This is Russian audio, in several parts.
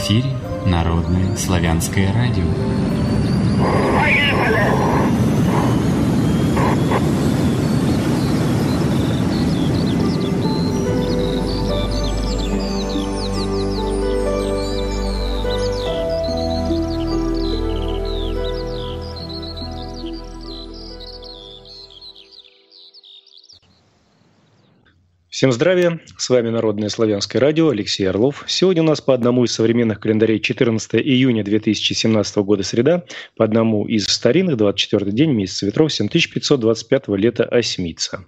эфире Народное славянское радио. Всем здравия! С вами Народное славянское радио, Алексей Орлов. Сегодня у нас по одному из современных календарей 14 июня 2017 года среда, по одному из старинных 24 день месяца ветров 7525 лета Осьмица.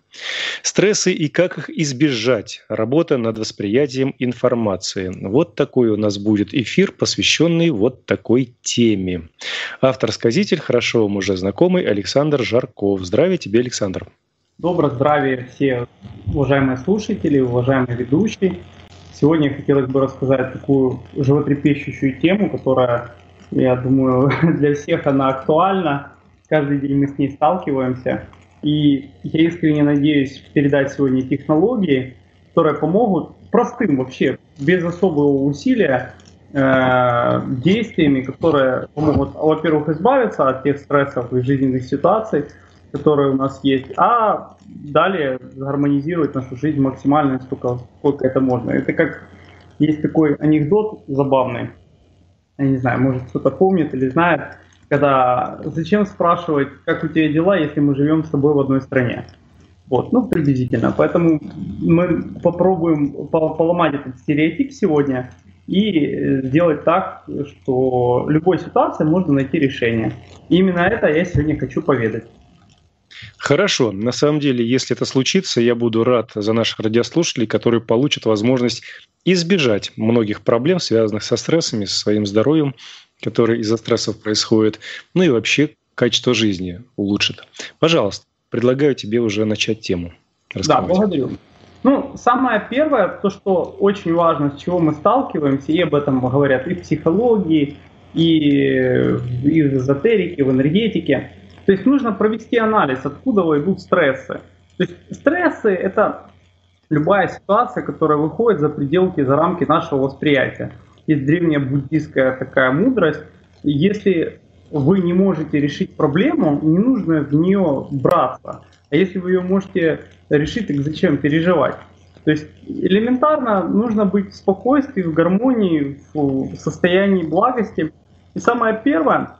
Стрессы и как их избежать. Работа над восприятием информации. Вот такой у нас будет эфир, посвященный вот такой теме. Автор-сказитель, хорошо вам уже знакомый, Александр Жарков. Здравия тебе, Александр. Доброе здравие все уважаемые слушатели, уважаемые ведущие. Сегодня хотелось бы рассказать такую животрепещущую тему, которая, я думаю, для всех она актуальна. Каждый день мы с ней сталкиваемся. И я искренне надеюсь передать сегодня технологии, которые помогут простым вообще, без особого усилия, э, действиями, которые помогут, во-первых, избавиться от тех стрессов и жизненных ситуаций, которые у нас есть, а далее гармонизировать нашу жизнь максимально, сколько, сколько это можно. Это как есть такой анекдот забавный, я не знаю, может кто-то помнит или знает, когда зачем спрашивать, как у тебя дела, если мы живем с тобой в одной стране. Вот, ну, приблизительно. Поэтому мы попробуем поломать этот стереотип сегодня и сделать так, что любой ситуации можно найти решение. И именно это я сегодня хочу поведать. Хорошо. На самом деле, если это случится, я буду рад за наших радиослушателей, которые получат возможность избежать многих проблем, связанных со стрессами, со своим здоровьем, которые из-за стрессов происходят, ну и вообще качество жизни улучшит. Пожалуйста, предлагаю тебе уже начать тему. Да, благодарю. Ну, самое первое, то, что очень важно, с чего мы сталкиваемся, и об этом говорят и в психологии, и, и в эзотерике, в энергетике – то есть нужно провести анализ, откуда идут стрессы. То есть стрессы – это любая ситуация, которая выходит за пределки, за рамки нашего восприятия. Есть древняя буддийская такая мудрость. Если вы не можете решить проблему, не нужно в нее браться. А если вы ее можете решить, так зачем переживать? То есть элементарно нужно быть в спокойствии, в гармонии, в состоянии благости. И самое первое,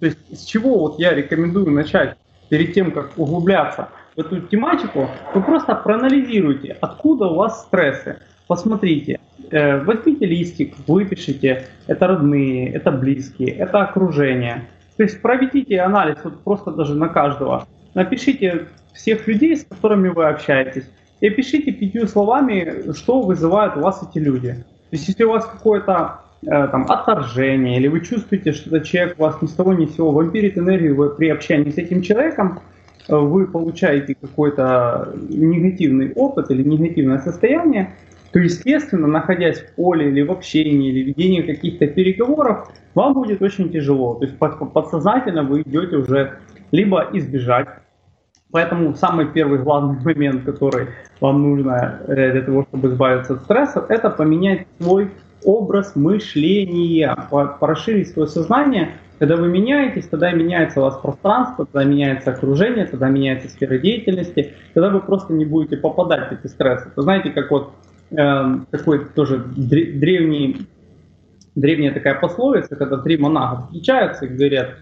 то есть с чего вот я рекомендую начать перед тем, как углубляться в эту тематику, вы просто проанализируйте, откуда у вас стрессы. Посмотрите, э, возьмите листик, выпишите, это родные, это близкие, это окружение. То есть проведите анализ вот просто даже на каждого. Напишите всех людей, с которыми вы общаетесь, и опишите пятью словами, что вызывают у вас эти люди. То есть если у вас какое-то там, отторжение, или вы чувствуете, что этот человек вас ни с того ни с сего вампирит энергию, вы при общении с этим человеком, э, вы получаете какой-то негативный опыт или негативное состояние, то, естественно, находясь в поле или в общении, или ведении каких-то переговоров, вам будет очень тяжело. То есть подсознательно вы идете уже либо избежать. Поэтому самый первый главный момент, который вам нужно э, для того, чтобы избавиться от стресса, это поменять свой образ мышления, расширить свое сознание. Когда вы меняетесь, тогда меняется у вас пространство, тогда меняется окружение, тогда меняется сфера деятельности, тогда вы просто не будете попадать в эти стрессы. Это знаете, как вот э, такой тоже древний, древняя такая пословица, когда три монаха встречаются и говорят,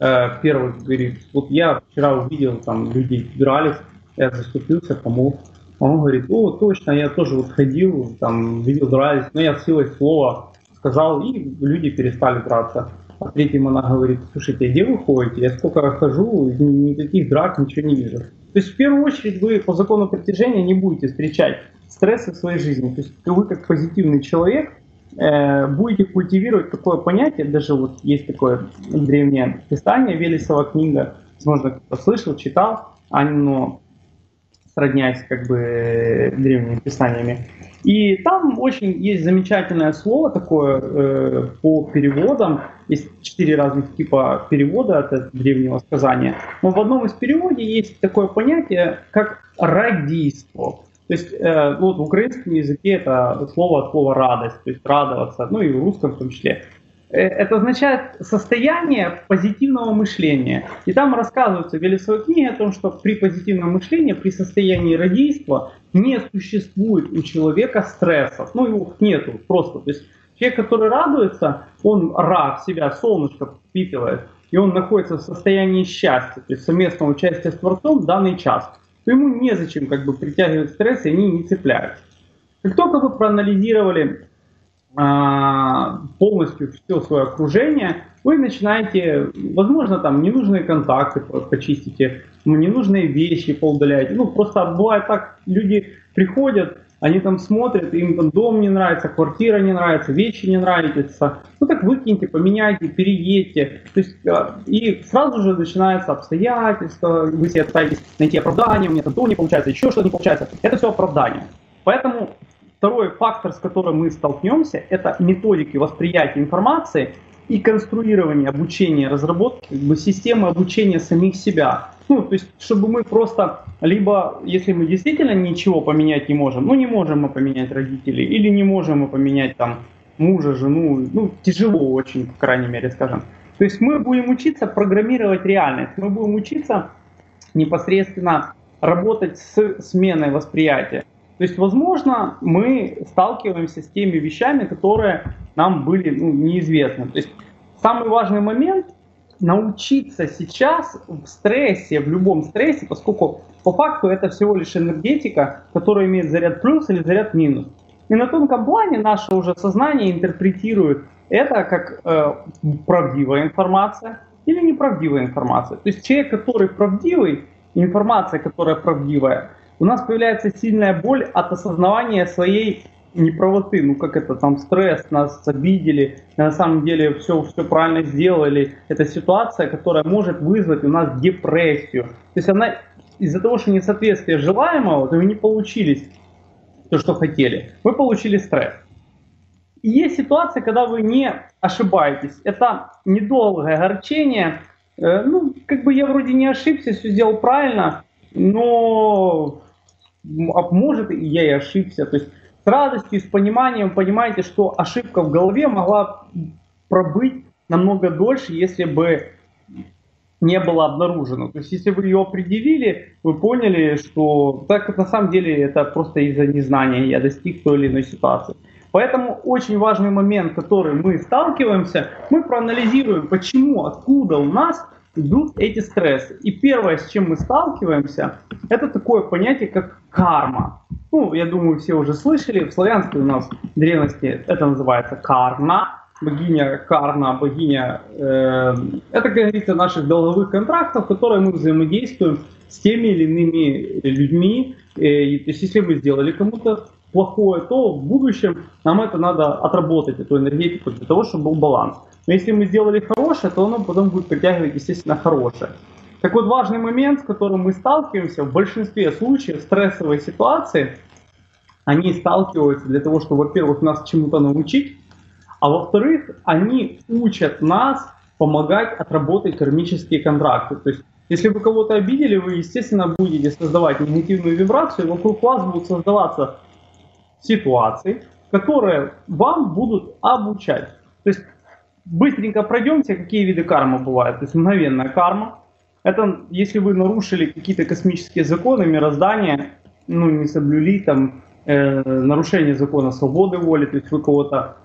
э, первый говорит, вот я вчера увидел, там люди дрались, я заступился, помог. Он говорит, о, точно, я тоже вот ходил, там, видел дрались, но я силой слова сказал, и люди перестали драться. А третий монах говорит, слушайте, где вы ходите? Я сколько хожу, никаких драк, ничего не вижу. То есть в первую очередь вы по закону притяжения не будете встречать стрессы в своей жизни. То есть вы как позитивный человек э, будете культивировать такое понятие, даже вот есть такое древнее писание, Велесова книга, возможно, кто-то слышал, читал, оно сроднясь как бы древними писаниями. И там очень есть замечательное слово такое э, по переводам. Есть четыре разных типа перевода от древнего сказания. Но в одном из переводов есть такое понятие, как радийство. То есть э, вот в украинском языке это слово от слова радость, то есть радоваться, ну и в русском в том числе. Э, это означает состояние позитивного мышления. И там рассказывается в Велесовой книге о том, что при позитивном мышлении, при состоянии радийства не существует у человека стрессов. Ну, его нету просто. То есть человек, который радуется, он ра в себя, солнышко впитывает, и он находится в состоянии счастья, то есть совместного участия с Творцом в данный час, то ему незачем как бы притягивать стресс, и они не цепляются. Как только вы проанализировали полностью все свое окружение, вы начинаете, возможно, там ненужные контакты почистите, ненужные вещи поудаляете. Ну, просто бывает так, люди приходят, они там смотрят, им дом не нравится, квартира не нравится, вещи не нравятся. Ну так выкиньте, поменяйте, переедьте. То есть, а, и сразу же начинается обстоятельства, вы себе пытаетесь найти оправдание, у меня там то не получается, еще что-то не получается. Это все оправдание. Поэтому Второй фактор, с которым мы столкнемся, это методики восприятия информации и конструирование обучения, разработки как бы, системы обучения самих себя. Ну, то есть, чтобы мы просто, либо, если мы действительно ничего поменять не можем, ну, не можем мы поменять родителей, или не можем мы поменять там мужа, жену, ну, тяжело очень, по крайней мере, скажем. То есть мы будем учиться программировать реальность, мы будем учиться непосредственно работать с сменой восприятия. То есть, возможно, мы сталкиваемся с теми вещами, которые нам были ну, неизвестны. То есть, самый важный момент научиться сейчас в стрессе, в любом стрессе, поскольку по факту это всего лишь энергетика, которая имеет заряд плюс или заряд минус. И на тонком плане наше уже сознание интерпретирует это как э, правдивая информация или неправдивая информация. То есть человек, который правдивый, информация, которая правдивая, у нас появляется сильная боль от осознавания своей неправоты, ну как это там стресс, нас обидели, на самом деле все, все правильно сделали. Это ситуация, которая может вызвать у нас депрессию. То есть она из-за того, что несоответствие желаемого, то вы не получились то, что хотели. Вы получили стресс. И есть ситуация, когда вы не ошибаетесь. Это недолгое огорчение. Э, ну, как бы я вроде не ошибся, все сделал правильно, но может, и я и ошибся. То есть с радостью, с пониманием понимаете, что ошибка в голове могла пробыть намного дольше, если бы не было обнаружено. То есть, если вы ее определили, вы поняли, что так на самом деле это просто из-за незнания я достиг той или иной ситуации. Поэтому очень важный момент, который мы сталкиваемся, мы проанализируем, почему, откуда у нас идут эти стрессы. И первое, с чем мы сталкиваемся, это такое понятие, как карма. Ну, я думаю, все уже слышали, в славянской у нас древности это называется карна, богиня Карна, богиня, э, это говорится о наших долговых контрактах, в которые мы взаимодействуем с теми или иными людьми. Э, и, то есть, если вы сделали кому-то плохое, то в будущем нам это надо отработать, эту энергетику, для того, чтобы был баланс. Но если мы сделали хорошее, то оно потом будет притягивать, естественно, хорошее. Так вот, важный момент, с которым мы сталкиваемся, в большинстве случаев стрессовые ситуации, они сталкиваются для того, чтобы, во-первых, нас чему-то научить, а во-вторых, они учат нас помогать отработать кармические контракты. То есть, если вы кого-то обидели, вы, естественно, будете создавать негативную вибрацию, вокруг вас будут создаваться ситуации, которые вам будут обучать. То есть быстренько пройдемте, какие виды кармы бывают. То есть мгновенная карма. Это если вы нарушили какие-то космические законы, мироздания, ну, не соблюли там э, нарушение закона свободы воли, то есть вы кого-то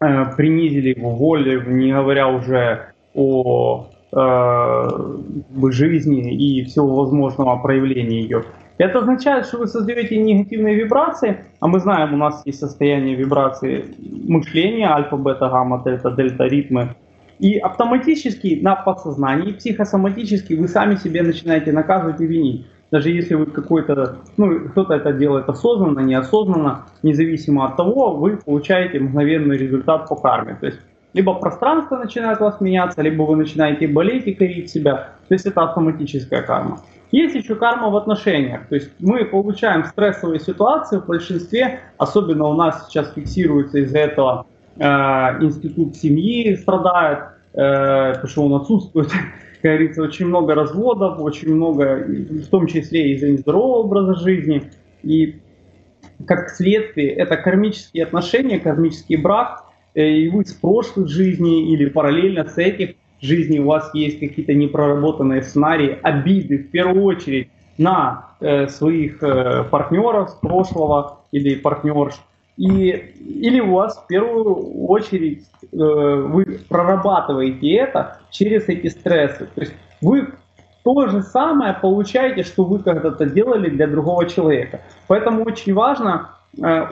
э, принизили его воле, не говоря уже о э, жизни и всего возможного проявления ее. Это означает, что вы создаете негативные вибрации, а мы знаем, у нас есть состояние вибрации мышления, альфа, бета, гамма, дельта, дельта, ритмы. И автоматически на подсознании, психосоматически вы сами себе начинаете наказывать и винить. Даже если вы какой-то, ну, кто-то это делает осознанно, неосознанно, независимо от того, вы получаете мгновенный результат по карме. То есть либо пространство начинает у вас меняться, либо вы начинаете болеть и корить себя. То есть это автоматическая карма. Есть еще карма в отношениях. То есть мы получаем стрессовые ситуации в большинстве, особенно у нас сейчас фиксируется из-за этого э, институт семьи страдает, э, потому что он отсутствует. Как говорится, очень много разводов, очень много, в том числе из-за нездорового образа жизни. И как следствие, это кармические отношения, кармический брак, э, и вы с прошлых жизней или параллельно с этих жизней у вас есть какие-то непроработанные сценарии, обиды в первую очередь на э, своих э, партнеров с прошлого или партнерш, и, или у вас в первую очередь э, вы прорабатываете это через эти стрессы. То есть вы то же самое получаете, что вы когда-то делали для другого человека. Поэтому очень важно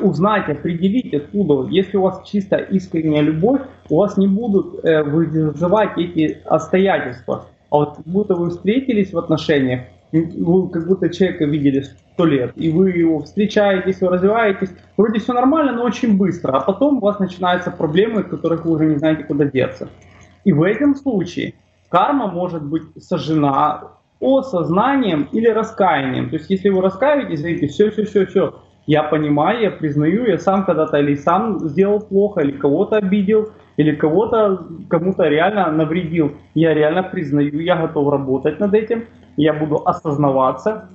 узнать, определить откуда. Если у вас чисто искренняя любовь, у вас не будут э, вызывать эти обстоятельства. А вот как будто вы встретились в отношениях, вы как будто человека видели сто лет, и вы его встречаетесь, вы развиваетесь, вроде все нормально, но очень быстро, а потом у вас начинаются проблемы, от которых вы уже не знаете, куда деться. И в этом случае карма может быть сожжена осознанием или раскаянием. То есть, если вы раскаиваетесь, говорите, все, все, все, все, я понимаю, я признаю, я сам когда-то или сам сделал плохо, или кого-то обидел, или кого-то, кому-то реально навредил. Я реально признаю, я готов работать над этим, я буду осознаваться.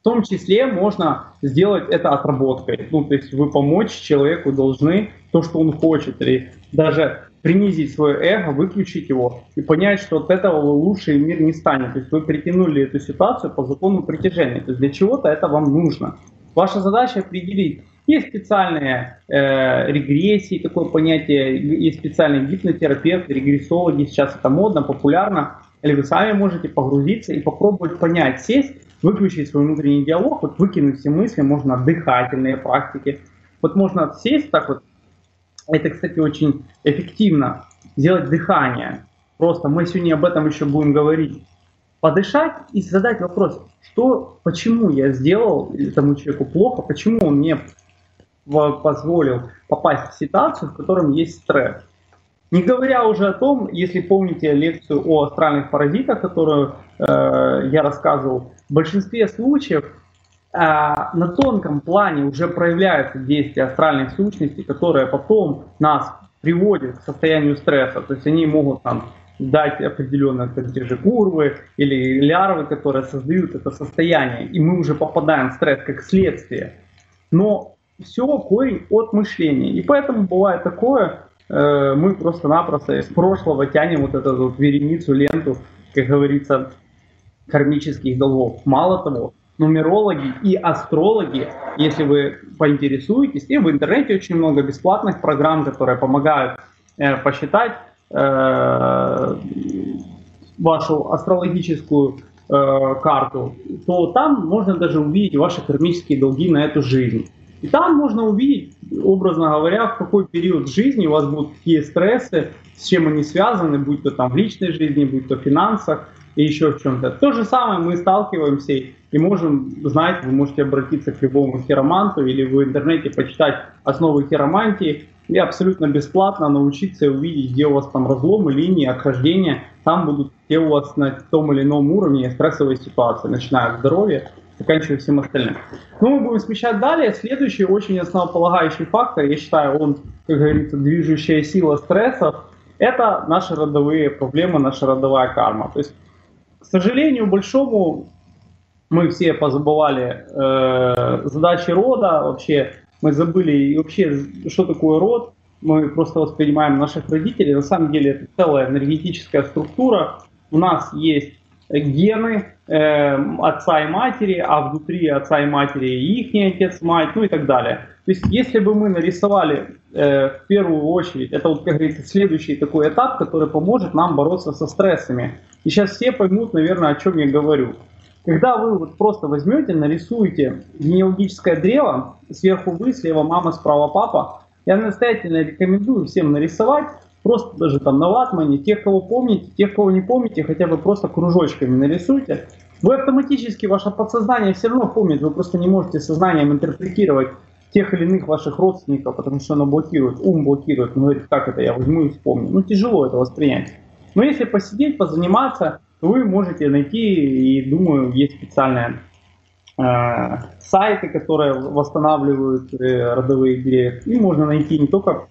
В том числе можно сделать это отработкой. Ну, то есть вы помочь человеку должны то, что он хочет, или даже принизить свое эго, выключить его и понять, что от этого лучше мир не станет. То есть вы притянули эту ситуацию по закону притяжения. То есть для чего-то это вам нужно. Ваша задача определить, есть специальные э, регрессии, такое понятие, есть специальные гипнотерапевты, регрессологи, сейчас это модно, популярно. Или вы сами можете погрузиться и попробовать понять, сесть, выключить свой внутренний диалог, вот выкинуть все мысли, можно дыхательные практики. Вот можно сесть так вот, это, кстати, очень эффективно, сделать дыхание. Просто мы сегодня об этом еще будем говорить. Подышать и задать вопрос, что, почему я сделал этому человеку плохо, почему он мне позволил попасть в ситуацию, в котором есть стресс. Не говоря уже о том, если помните лекцию о астральных паразитах, которую э, я рассказывал, в большинстве случаев э, на тонком плане уже проявляются действия астральных сущностей, которые потом нас приводят к состоянию стресса. То есть они могут там дать определенные те же курвы или лярвы, которые создают это состояние, и мы уже попадаем в стресс как следствие. Но все корень от мышления. И поэтому бывает такое, э, мы просто-напросто из прошлого тянем вот эту вот вереницу, ленту, как говорится, кармических долгов. Мало того, нумерологи и астрологи, если вы поинтересуетесь, и в интернете очень много бесплатных программ, которые помогают э, посчитать вашу астрологическую э, карту, то там можно даже увидеть ваши кармические долги на эту жизнь. И там можно увидеть, образно говоря, в какой период жизни у вас будут какие стрессы, с чем они связаны, будь то там в личной жизни, будь то в финансах и еще в чем-то. То же самое мы сталкиваемся и можем знать, вы можете обратиться к любому хироманту или в интернете почитать основы хиромантии и абсолютно бесплатно научиться увидеть, где у вас там разломы, линии, отхождения. Там будут где у вас на том или ином уровне стрессовые ситуации, начиная от здоровья заканчивая всем остальным. Ну, мы будем смещать далее. Следующий очень основополагающий фактор, я считаю, он, как говорится, движущая сила стрессов, это наши родовые проблемы, наша родовая карма. То есть, к сожалению, большому мы все позабывали э, задачи рода, вообще мы забыли и вообще, что такое род, мы просто воспринимаем наших родителей. На самом деле это целая энергетическая структура. У нас есть гены э, отца и матери, а внутри отца и матери их отец, мать, ну и так далее. То есть, если бы мы нарисовали э, в первую очередь, это вот, как говорится, следующий такой этап, который поможет нам бороться со стрессами. И сейчас все поймут, наверное, о чем я говорю. Когда вы вот просто возьмете, нарисуете генеалогическое древо, сверху вы, слева мама, справа папа, я настоятельно рекомендую всем нарисовать Просто даже там на ватмане, тех, кого помните, тех, кого не помните, хотя бы просто кружочками нарисуйте. Вы автоматически, ваше подсознание все равно помнит, вы просто не можете сознанием интерпретировать тех или иных ваших родственников, потому что оно блокирует, ум блокирует, он говорит, как это я возьму и вспомню. Ну тяжело это воспринять. Но если посидеть, позаниматься, вы можете найти, и думаю, есть специальные э, сайты, которые восстанавливают э, родовые деревья. И можно найти не только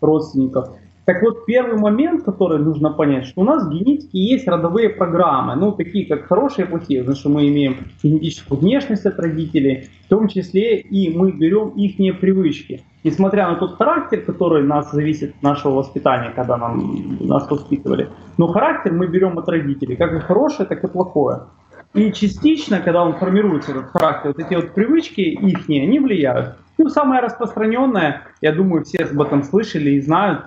родственников, Так вот, первый момент, который нужно понять, что у нас в генетике есть родовые программы, ну, такие как хорошие и плохие, потому что мы имеем генетическую внешность от родителей, в том числе и мы берем их привычки. Несмотря на тот характер, который нас зависит от нашего воспитания, когда нам, нас воспитывали, но характер мы берем от родителей, как и хорошее, так и плохое. И частично, когда он формируется, этот характер, вот эти вот привычки их, они влияют. Ну, самое распространенное, я думаю, все об этом слышали и знают,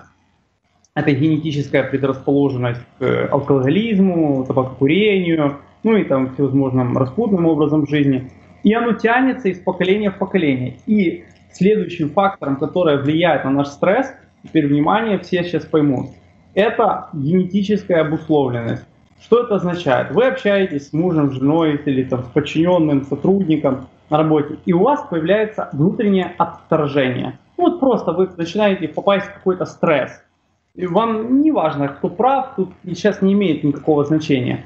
это генетическая предрасположенность к алкоголизму, табакокурению, ну и там всевозможным распутным образом жизни. И оно тянется из поколения в поколение. И следующим фактором, который влияет на наш стресс, теперь внимание, все сейчас поймут, это генетическая обусловленность. Что это означает? Вы общаетесь с мужем, женой или там, с подчиненным, сотрудником на работе, и у вас появляется внутреннее отторжение. Вот просто вы начинаете попасть в какой-то стресс и вам не важно, кто прав, тут сейчас не имеет никакого значения.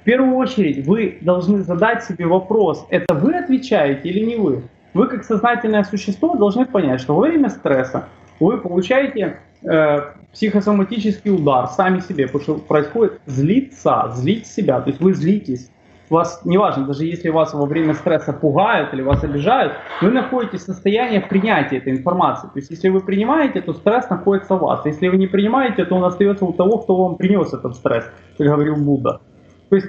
В первую очередь вы должны задать себе вопрос, это вы отвечаете или не вы. Вы как сознательное существо должны понять, что во время стресса вы получаете э, психосоматический удар сами себе, потому что происходит злиться, злить себя, то есть вы злитесь вас, неважно, даже если вас во время стресса пугают или вас обижают, вы находитесь в состоянии принятия этой информации. То есть, если вы принимаете, то стресс находится у вас. Если вы не принимаете, то он остается у того, кто вам принес этот стресс, как говорил Будда. То есть,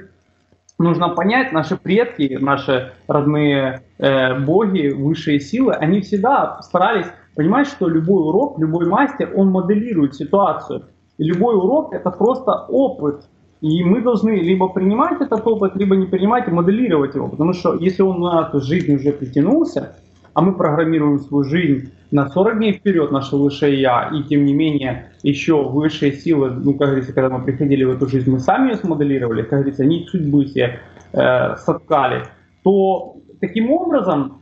нужно понять, наши предки, наши родные э, боги, высшие силы, они всегда старались понимать, что любой урок, любой мастер, он моделирует ситуацию. И любой урок это просто опыт, и мы должны либо принимать этот опыт, либо не принимать и моделировать его. Потому что если он на эту жизнь уже притянулся, а мы программируем свою жизнь на 40 дней вперед, наше высшее Я, и тем не менее еще высшие силы, ну, как говорится, когда мы приходили в эту жизнь, мы сами ее смоделировали, как говорится, они судьбы себе э, соткали, то таким образом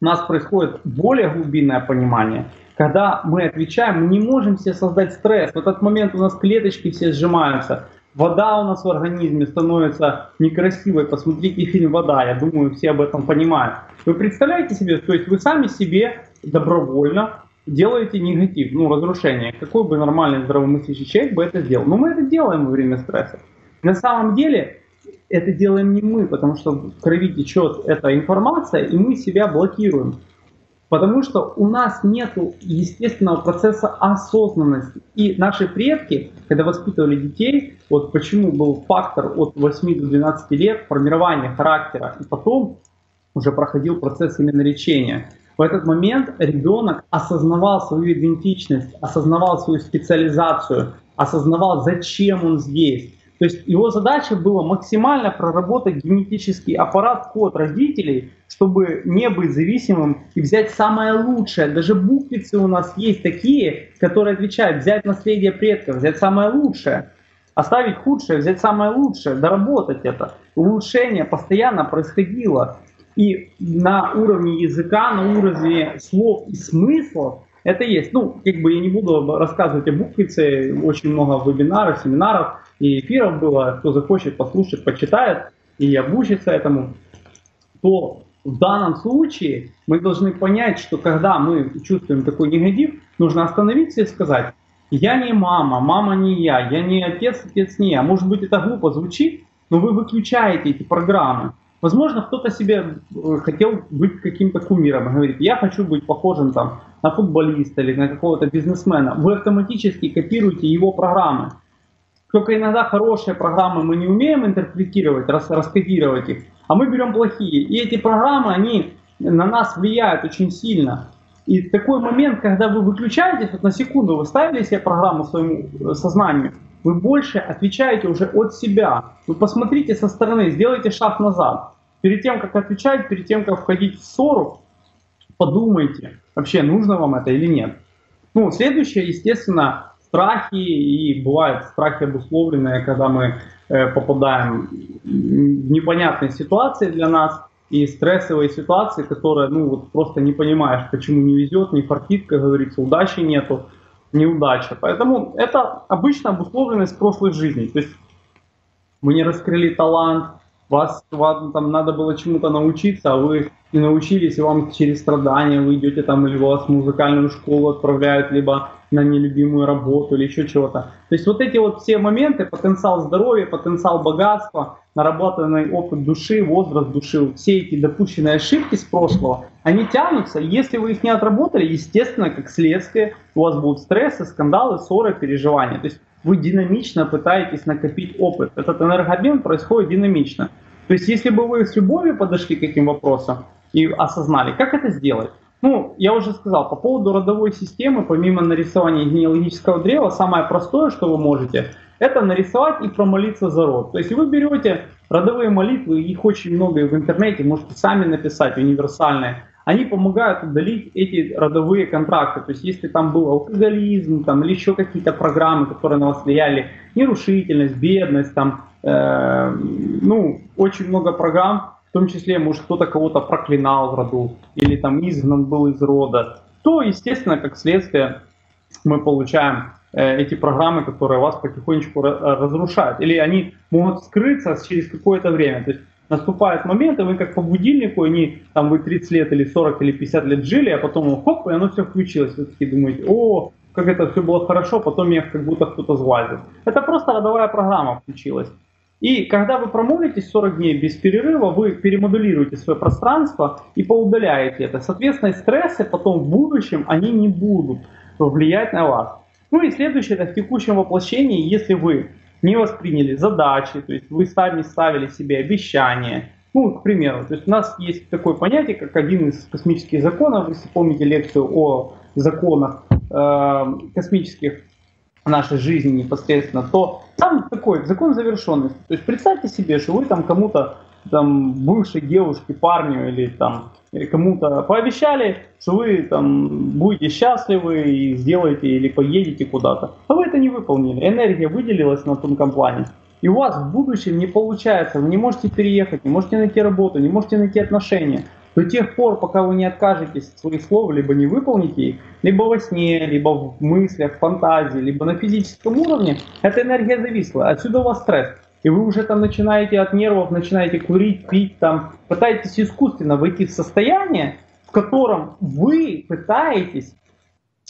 у нас происходит более глубинное понимание, когда мы отвечаем, мы не можем себе создать стресс. В этот момент у нас клеточки все сжимаются, Вода у нас в организме становится некрасивой. Посмотрите фильм «Вода», я думаю, все об этом понимают. Вы представляете себе, то есть вы сами себе добровольно делаете негатив, ну, разрушение. Какой бы нормальный здравомыслящий человек бы это сделал? Но мы это делаем во время стресса. На самом деле это делаем не мы, потому что в крови течет эта информация, и мы себя блокируем. Потому что у нас нет естественного процесса осознанности. И наши предки, когда воспитывали детей, вот почему был фактор от 8 до 12 лет формирования характера, и потом уже проходил процесс именно лечения. В этот момент ребенок осознавал свою идентичность, осознавал свою специализацию, осознавал, зачем он здесь. То есть его задача была максимально проработать генетический аппарат, код родителей, чтобы не быть зависимым и взять самое лучшее. Даже буквицы у нас есть такие, которые отвечают взять наследие предков, взять самое лучшее, оставить худшее, взять самое лучшее, доработать это. Улучшение постоянно происходило. И на уровне языка, на уровне слов и смыслов это есть. Ну, как бы я не буду рассказывать о буквице, очень много вебинаров, семинаров и эфиров было. Кто захочет послушать, почитает и обучится этому. То в данном случае мы должны понять, что когда мы чувствуем такой негатив, нужно остановиться и сказать, я не мама, мама не я, я не отец, отец не я. Может быть это глупо звучит, но вы выключаете эти программы. Возможно, кто-то себе э, хотел быть каким-то кумиром и говорит, я хочу быть похожим там, на футболиста или на какого-то бизнесмена. Вы автоматически копируете его программы. Только иногда хорошие программы мы не умеем интерпретировать, рас, раскодировать их, а мы берем плохие. И эти программы, они на нас влияют очень сильно. И такой момент, когда вы выключаетесь, вот на секунду вы ставили себе программу своему э, сознанию, вы больше отвечаете уже от себя. Вы посмотрите со стороны, сделайте шаг назад. Перед тем, как отвечать, перед тем, как входить в ссору, подумайте, вообще нужно вам это или нет. Ну, следующее, естественно, страхи, и бывают страхи обусловленные, когда мы э, попадаем в непонятные ситуации для нас, и стрессовые ситуации, которые, ну, вот просто не понимаешь, почему не везет, не фартит, как говорится, удачи нету, неудача. Поэтому это обычно обусловленность прошлой жизни. То есть мы не раскрыли талант, вас, вам там надо было чему-то научиться, а вы не научились, и вам через страдания вы идете там, или вас в музыкальную школу отправляют, либо на нелюбимую работу или еще чего-то. То есть вот эти вот все моменты, потенциал здоровья, потенциал богатства, наработанный опыт души, возраст души, все эти допущенные ошибки с прошлого, они тянутся. Если вы их не отработали, естественно, как следствие, у вас будут стрессы, скандалы, ссоры, переживания. То есть вы динамично пытаетесь накопить опыт. Этот энергообмен происходит динамично. То есть если бы вы с любовью подошли к этим вопросам и осознали, как это сделать, ну, я уже сказал, по поводу родовой системы, помимо нарисования генеалогического древа, самое простое, что вы можете, это нарисовать и промолиться за род. То есть вы берете родовые молитвы, их очень много в интернете, можете сами написать, универсальные. Они помогают удалить эти родовые контракты. То есть если там был алкоголизм там, или еще какие-то программы, которые на вас влияли, нерушительность, бедность, там, э, ну, очень много программ, в том числе, может, кто-то кого-то проклинал в роду или там изгнан был из рода, то, естественно, как следствие мы получаем э, эти программы, которые вас потихонечку разрушают. Или они могут скрыться через какое-то время. То есть наступает момент, и вы как по будильнику, они, там вы 30 лет или 40 или 50 лет жили, а потом хоп, и оно все включилось. Вы такие думаете, о, как это все было хорошо, потом меня как будто кто-то сглазил. Это просто родовая программа включилась. И когда вы промолитесь 40 дней без перерыва, вы перемодулируете свое пространство и поудаляете это. Соответственно, стрессы потом в будущем, они не будут влиять на вас. Ну и следующее, это в текущем воплощении, если вы не восприняли задачи, то есть вы сами ставили себе обещания, ну, к примеру, то есть у нас есть такое понятие, как один из космических законов, если помните лекцию о законах э, космических нашей жизни непосредственно, то там такой закон завершенности. То есть представьте себе, что вы там кому-то, там, бывшей девушке, парню или там кому-то пообещали, что вы там будете счастливы и сделаете или поедете куда-то. А вы это не выполнили. Энергия выделилась на тонком плане. И у вас в будущем не получается, вы не можете переехать, не можете найти работу, не можете найти отношения до тех пор, пока вы не откажетесь от своих слов, либо не выполните их, либо во сне, либо в мыслях, фантазии, либо на физическом уровне, эта энергия зависла. Отсюда у вас стресс. И вы уже там начинаете от нервов, начинаете курить, пить, там, пытаетесь искусственно войти в состояние, в котором вы пытаетесь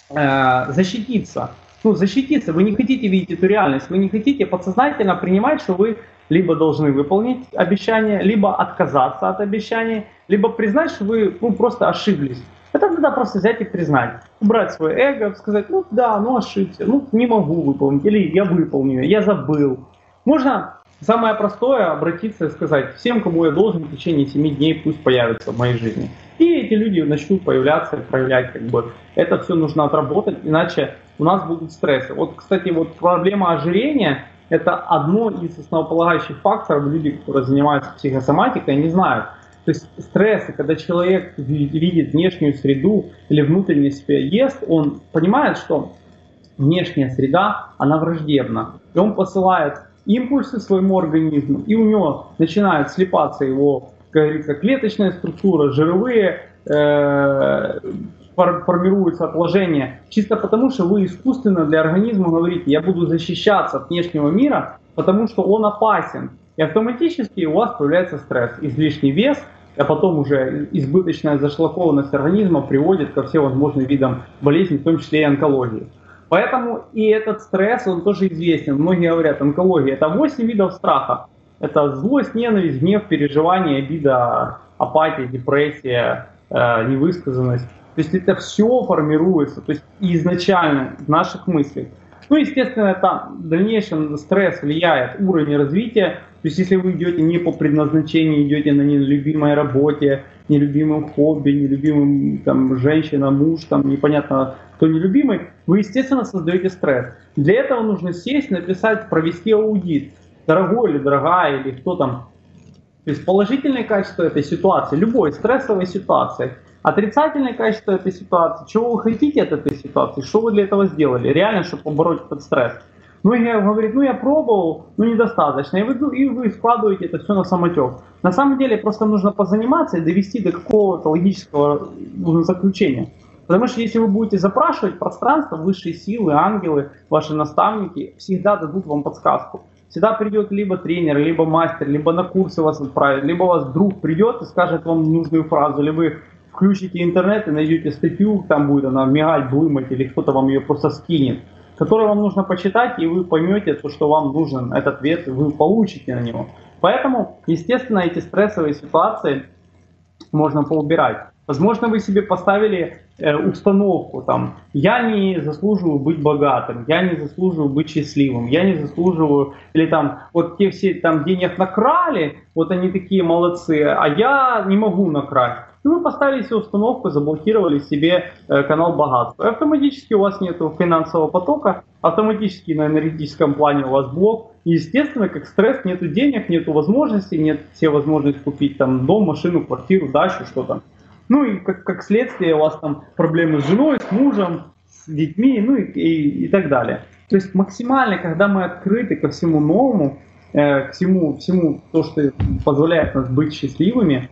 э, защититься. Ну, защититься. Вы не хотите видеть эту реальность, вы не хотите подсознательно принимать, что вы либо должны выполнить обещание, либо отказаться от обещания, либо признать, что вы ну, просто ошиблись. Это надо просто взять и признать. Убрать свое эго, сказать, ну да, ну ошибся, ну не могу выполнить, или я выполню, я забыл. Можно самое простое обратиться и сказать, всем, кому я должен в течение 7 дней, пусть появятся в моей жизни. И эти люди начнут появляться проявлять, как бы, это все нужно отработать, иначе у нас будут стрессы. Вот, кстати, вот проблема ожирения, это одно из основополагающих факторов. Люди, которые занимаются психосоматикой, не знают. То есть стрессы, когда человек видит внешнюю среду или внутренне себя ест, он понимает, что внешняя среда, она враждебна. И он посылает импульсы своему организму, и у него начинает слепаться его, как говорится, клеточная структура, жировые э, формируется отложение, чисто потому, что вы искусственно для организма говорите, я буду защищаться от внешнего мира, потому что он опасен. И автоматически у вас появляется стресс, излишний вес, а потом уже избыточная зашлакованность организма приводит ко всевозможным видам болезней, в том числе и онкологии. Поэтому и этот стресс, он тоже известен. Многие говорят, онкология – это 8 видов страха. Это злость, ненависть, гнев, переживание, обида, апатия, депрессия, э, невысказанность. То есть это все формируется, то есть изначально в наших мыслях. Ну, естественно, это в дальнейшем стресс влияет уровень развития. То есть если вы идете не по предназначению, идете на нелюбимой работе, нелюбимом хобби, нелюбимым там, женщина, муж, там непонятно кто нелюбимый, вы, естественно, создаете стресс. Для этого нужно сесть, написать, провести аудит. Дорогой или дорогая, или кто там. То есть положительные качества этой ситуации, любой стрессовой ситуации – Отрицательное качество этой ситуации, чего вы хотите от этой ситуации, что вы для этого сделали, реально, чтобы побороть этот стресс. Многие говорят, ну я пробовал, ну недостаточно, и вы, и вы складываете это все на самотек. На самом деле просто нужно позаниматься и довести до какого-то логического заключения. Потому что если вы будете запрашивать пространство, высшие силы, ангелы, ваши наставники всегда дадут вам подсказку. всегда придет либо тренер, либо мастер, либо на курсы вас отправит, либо у вас друг придет и скажет вам нужную фразу, либо вы включите интернет и найдете статью, там будет она мигать, блымать, или кто-то вам ее просто скинет, которую вам нужно почитать, и вы поймете то, что вам нужен этот ответ, вы получите на него. Поэтому, естественно, эти стрессовые ситуации можно поубирать. Возможно, вы себе поставили э, установку, там, я не заслуживаю быть богатым, я не заслуживаю быть счастливым, я не заслуживаю, или там, вот те все там денег накрали, вот они такие молодцы, а я не могу накрасть. И вы поставили себе установку, заблокировали себе э, канал богатства. Автоматически у вас нет финансового потока, автоматически на энергетическом плане у вас блок. И естественно, как стресс, нет денег, нет возможностей, нет все возможности купить там дом, машину, квартиру, дачу, что-то. Ну и как, как следствие у вас там проблемы с женой, с мужем, с детьми, ну и, и, и так далее. То есть максимально, когда мы открыты ко всему новому, э, к всему, всему то, что позволяет нас быть счастливыми,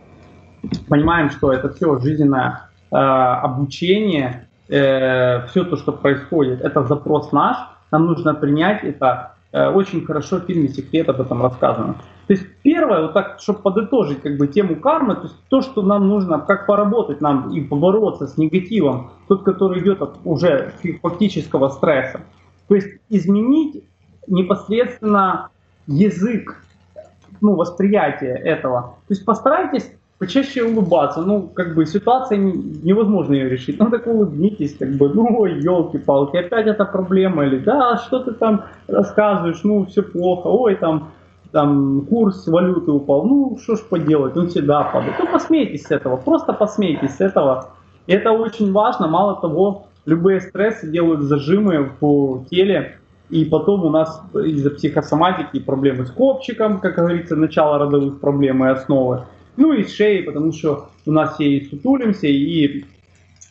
понимаем, что это все жизненное э, обучение, э, все то, что происходит, это запрос наш, нам нужно принять это. Э, очень хорошо в фильме «Секрет» об этом рассказано. То есть первое, вот так, чтобы подытожить как бы тему кармы, то есть то, что нам нужно, как поработать нам и побороться с негативом, тот, который идет от уже фактического стресса. То есть изменить непосредственно язык, ну, восприятие этого. То есть постарайтесь почаще улыбаться. Ну, как бы ситуация невозможно ее решить. Ну, так улыбнитесь, как бы, ну, ой, елки-палки, опять эта проблема, или да, что ты там рассказываешь, ну, все плохо, ой, там, там курс валюты упал, ну что ж поделать, он всегда падает. Ну посмейтесь с этого, просто посмейтесь с этого. И это очень важно, мало того, любые стрессы делают зажимы в теле, и потом у нас из-за психосоматики проблемы с копчиком, как говорится, начало родовых проблем и основы, ну и с шеей, потому что у нас все и сутулимся, и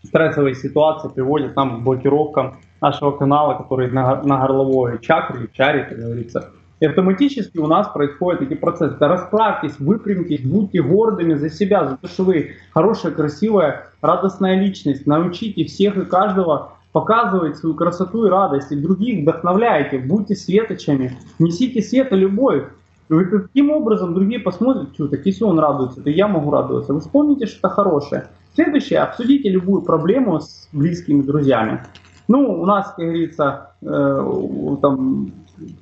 стрессовые ситуации приводят нам к блокировкам нашего канала, который на, на горловой чакре, чаре, как говорится, и автоматически у нас происходят эти процессы. Да расправьтесь, выпрямитесь, будьте гордыми за себя, за то, что вы хорошая, красивая, радостная личность. Научите всех и каждого показывать свою красоту и радость, и других вдохновляйте, будьте светочами, несите свет и любовь. Вы каким образом другие посмотрят, что так если он радуется, то я могу радоваться. Вы вспомните что-то хорошее. Следующее, обсудите любую проблему с близкими друзьями. Ну, у нас, как говорится, э, там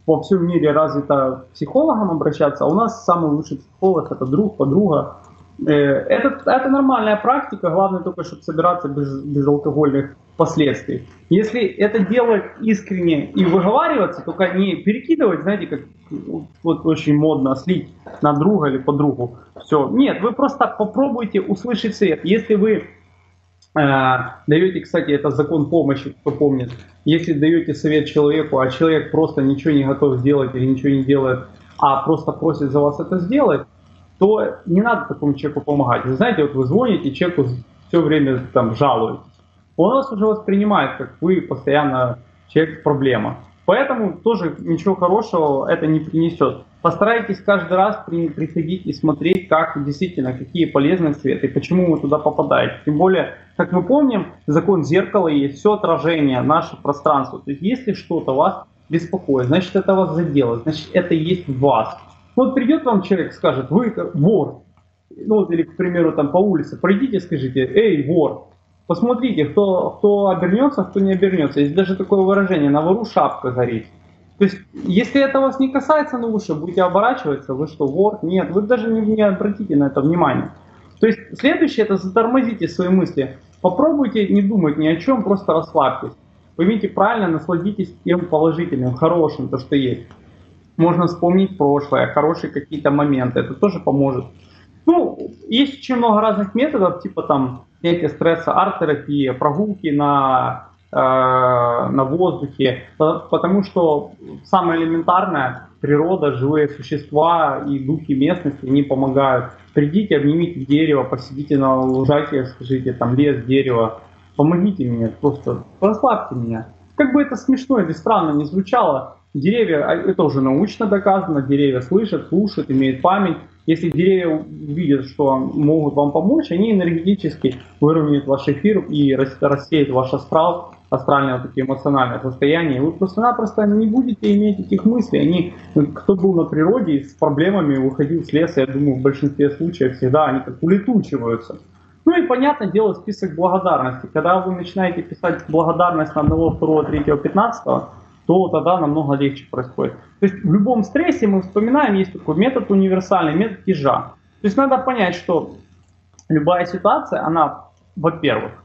по всему мире развито психологам обращаться, а у нас самый лучший психолог это друг, подруга. Это, это нормальная практика, главное только, чтобы собираться без, без алкогольных последствий. Если это делать искренне и выговариваться, только не перекидывать, знаете, как вот очень модно слить на друга или подругу. Все. Нет, вы просто попробуйте услышать свет. Если вы даете, кстати, это закон помощи, кто помнит. Если даете совет человеку, а человек просто ничего не готов сделать или ничего не делает, а просто просит за вас это сделать, то не надо такому человеку помогать. Вы знаете, вот вы звоните, человеку все время там жалуетесь. Он вас уже воспринимает, как вы постоянно человек проблема. Поэтому тоже ничего хорошего это не принесет. Постарайтесь каждый раз при, приходить и смотреть, как действительно, какие полезные цветы, почему вы туда попадаете. Тем более, как мы помним, закон зеркала есть все отражение, наше пространство. То есть, если что-то вас беспокоит, значит, это вас задело, значит, это есть в вас. Вот придет вам человек, скажет, вы вор. Ну, или, к примеру, там по улице, пройдите, скажите, эй, вор, посмотрите, кто, кто обернется, кто не обернется. Есть даже такое выражение, на вору шапка горит. То есть, если это вас не касается, ну вы что, будете оборачиваться, вы что, вор? Нет, вы даже не, не обратите на это внимание. То есть, следующее, это затормозите свои мысли. Попробуйте не думать ни о чем, просто расслабьтесь. Поймите правильно, насладитесь тем положительным, хорошим, то, что есть. Можно вспомнить прошлое, хорошие какие-то моменты, это тоже поможет. Ну, есть очень много разных методов, типа там снятия стресса, арт-терапия, прогулки на на воздухе, потому что самое элементарное, природа, живые существа и духи местности, не помогают. Придите, обнимите дерево, посидите на лужайке, скажите, там лес, дерево, помогите мне, просто расслабьте меня. Как бы это смешно или странно не звучало, деревья, а это уже научно доказано, деревья слышат, слушают, имеют память, Если деревья видят, что могут вам помочь, они энергетически выровняют ваш эфир и рассеют ваш астрал, астральное вот такие эмоциональное состояние. Вы просто-напросто не будете иметь этих мыслей. Они, кто был на природе с проблемами, выходил с леса, я думаю, в большинстве случаев всегда они как улетучиваются. Ну и, понятно, дело список благодарности. Когда вы начинаете писать благодарность на одного, второго, третьего, пятнадцатого, то тогда намного легче происходит. То есть в любом стрессе мы вспоминаем, есть такой метод универсальный, метод ежа. То есть надо понять, что любая ситуация, она, во-первых,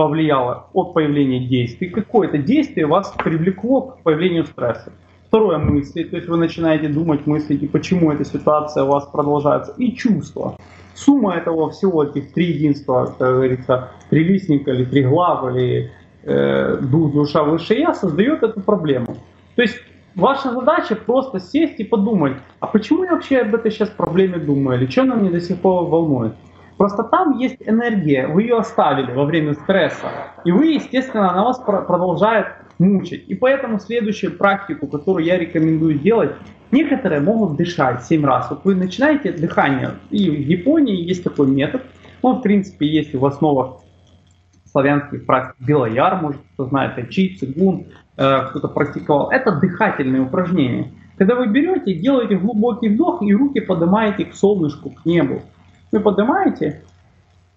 повлияла от появления действий. Какое-то действие вас привлекло к появлению стресса. Второе мысли, то есть вы начинаете думать, мыслить, и почему эта ситуация у вас продолжается. И чувства. Сумма этого всего, этих три единства, как говорится, три листника или три глав, или э, дух, душа, высшее я, создает эту проблему. То есть ваша задача просто сесть и подумать, а почему я вообще об этой сейчас проблеме думаю, или что она мне до сих пор волнует. Просто там есть энергия, вы ее оставили во время стресса, и вы, естественно, она вас продолжает мучить. И поэтому следующую практику, которую я рекомендую делать, некоторые могут дышать 7 раз. Вот вы начинаете дыхание, и в Японии есть такой метод, он, в принципе, есть в основах славянских практик Белояр, может кто знает, Ачи, Цигун, э, кто-то практиковал. Это дыхательные упражнения. Когда вы берете, делаете глубокий вдох и руки поднимаете к солнышку, к небу. Вы поднимаете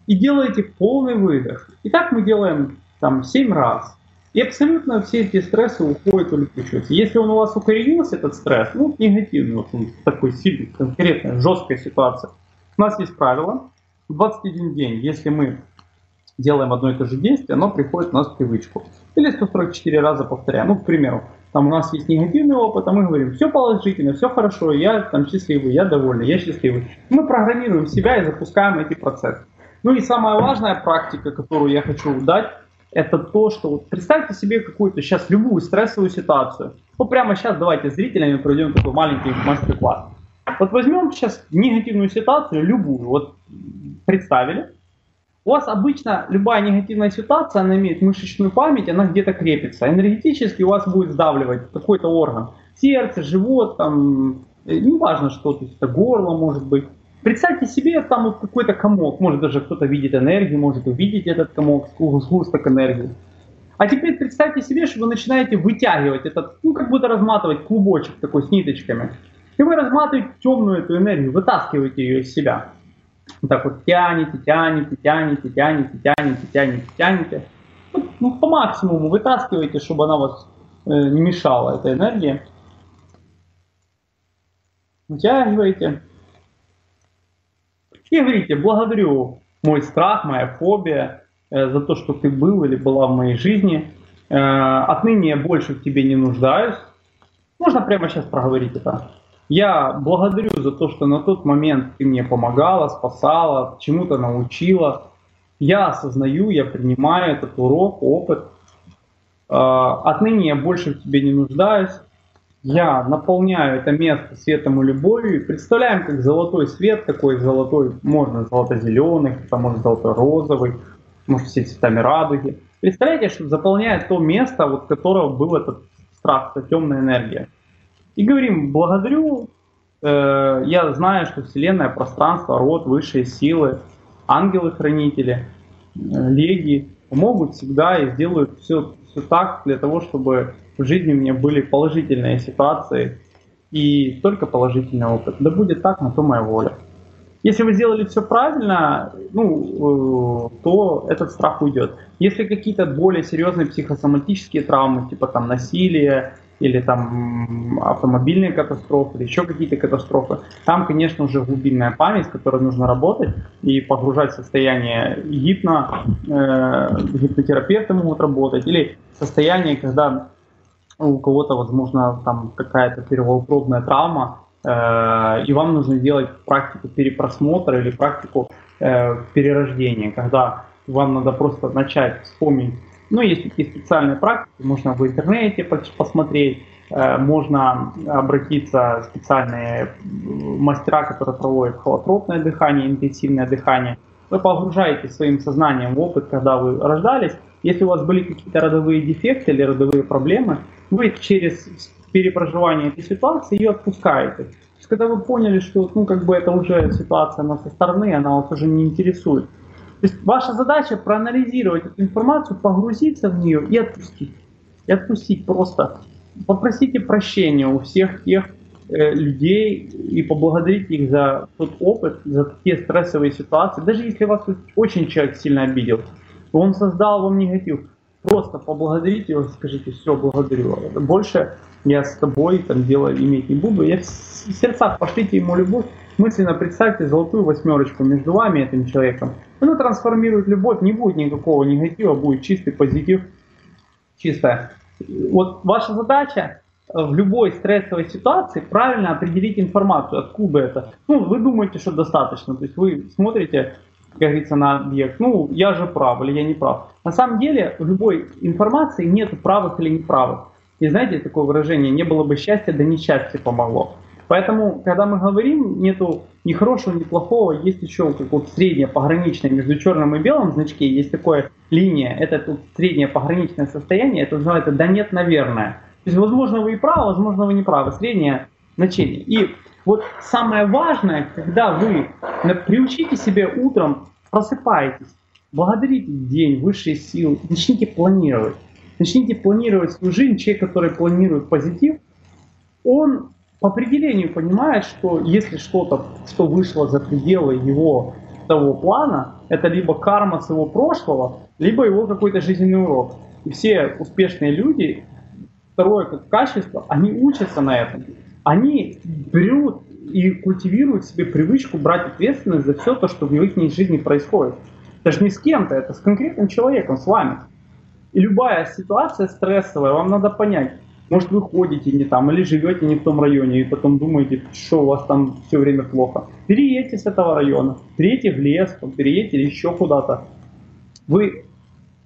и делаете полный выдох. И так мы делаем там 7 раз. И абсолютно все эти стрессы уходят улетучиваются. Если он у вас укоренился, этот стресс, ну, негативный, вот он такой сильный, конкретная, жесткая ситуация. У нас есть правило. 21 день, если мы делаем одно и то же действие, оно приходит у нас в привычку. Или 144 раза повторяем. Ну, к примеру, там у нас есть негативный опыт, а мы говорим, все положительно, все хорошо, я там счастливый, я довольный, я счастливый. Мы программируем себя и запускаем эти процессы. Ну и самая важная практика, которую я хочу дать, это то, что вот представьте себе какую-то сейчас любую стрессовую ситуацию. Вот прямо сейчас давайте зрителями пройдем такой маленький мастер-класс. Вот возьмем сейчас негативную ситуацию, любую, вот представили, у вас обычно любая негативная ситуация, она имеет мышечную память, она где-то крепится. Энергетически у вас будет сдавливать какой-то орган. Сердце, живот, там, э, неважно что, то есть это горло может быть. Представьте себе там вот какой-то комок, может даже кто-то видит энергию, может увидеть этот комок, сгусток энергии. А теперь представьте себе, что вы начинаете вытягивать этот, ну как будто разматывать клубочек такой с ниточками. И вы разматываете темную эту энергию, вытаскиваете ее из себя. Вот так вот тянете, тянете, тянете, тянете, тянете, тянете, тянете. Вот, ну, по максимуму вытаскиваете, чтобы она вас э, не мешала, эта энергия. Вытягиваете. И говорите, благодарю мой страх, моя фобия э, за то, что ты был или была в моей жизни. Э, отныне я больше в тебе не нуждаюсь. Можно прямо сейчас проговорить это. Я благодарю за то, что на тот момент ты мне помогала, спасала, чему-то научила. Я осознаю, я принимаю этот урок, опыт. А, отныне я больше в тебе не нуждаюсь. Я наполняю это место светом и любовью. Представляем, как золотой свет, такой золотой, можно золото-зеленый, может золото-розовый, может все цветами радуги. Представляете, что заполняет то место, вот которого был этот страх, эта темная энергия. И говорим, благодарю, э, я знаю, что Вселенная, пространство, род, высшие силы, ангелы-хранители, э, леги помогут всегда и сделают все, все так для того, чтобы в жизни у меня были положительные ситуации и только положительный опыт. Да будет так, на то моя воля. Если вы сделали все правильно, ну, э, то этот страх уйдет. Если какие-то более серьезные психосоматические травмы, типа там насилие, или там автомобильные катастрофы, или еще какие-то катастрофы. Там, конечно, уже глубинная память, с которой нужно работать и погружать в состояние гипно, э, гипнотерапевты могут работать, или состояние, когда у кого-то, возможно, там какая-то первоутробная травма, э, и вам нужно делать практику перепросмотра или практику э, перерождения, когда вам надо просто начать вспомнить ну, есть такие специальные практики, можно в интернете посмотреть, э, можно обратиться в специальные мастера, которые проводят холотропное дыхание, интенсивное дыхание. Вы погружаете своим сознанием в опыт, когда вы рождались. Если у вас были какие-то родовые дефекты или родовые проблемы, вы через перепроживание этой ситуации ее отпускаете. когда вы поняли, что ну, как бы это уже ситуация на со стороны, она вас уже не интересует. То есть ваша задача проанализировать эту информацию, погрузиться в нее и отпустить. И отпустить просто. Попросите прощения у всех тех э, людей и поблагодарить их за тот опыт, за те стрессовые ситуации. Даже если вас очень человек сильно обидел, он создал вам негатив, просто поблагодарите его, скажите, все, благодарю. Больше я с тобой там дело иметь не буду. Я в сердцах пошлите ему любовь, мысленно представьте золотую восьмерочку между вами и этим человеком. Она трансформирует любовь, не будет никакого негатива, будет чистый позитив, чистая. Вот ваша задача в любой стрессовой ситуации правильно определить информацию, откуда это. Ну, вы думаете, что достаточно. То есть вы смотрите как говорится, на объект. Ну, я же прав или я не прав. На самом деле, в любой информации нет правых или неправых. И знаете, такое выражение, не было бы счастья, да несчастье помогло. Поэтому, когда мы говорим, нету ни хорошего, ни плохого, есть еще как вот среднее пограничное между черным и белым значке, есть такое линия, это тут среднее пограничное состояние, это называется да нет, наверное. То есть, возможно, вы и правы, возможно, вы не правы, среднее значение. И вот самое важное, когда вы приучите себе утром, просыпаетесь, благодарите день, высшие силы, начните планировать. Начните планировать свою жизнь. Человек, который планирует позитив, он по определению понимает, что если что-то, что вышло за пределы его того плана, это либо карма с его прошлого, либо его какой-то жизненный урок. И все успешные люди, второе как качество, они учатся на этом они берут и культивируют себе привычку брать ответственность за все то, что в их жизни происходит. Даже не с кем-то, это с конкретным человеком, с вами. И любая ситуация стрессовая, вам надо понять, может вы ходите не там или живете не в том районе и потом думаете, что у вас там все время плохо. Переедьте с этого района, переедьте в лес, переедьте еще куда-то. Вы,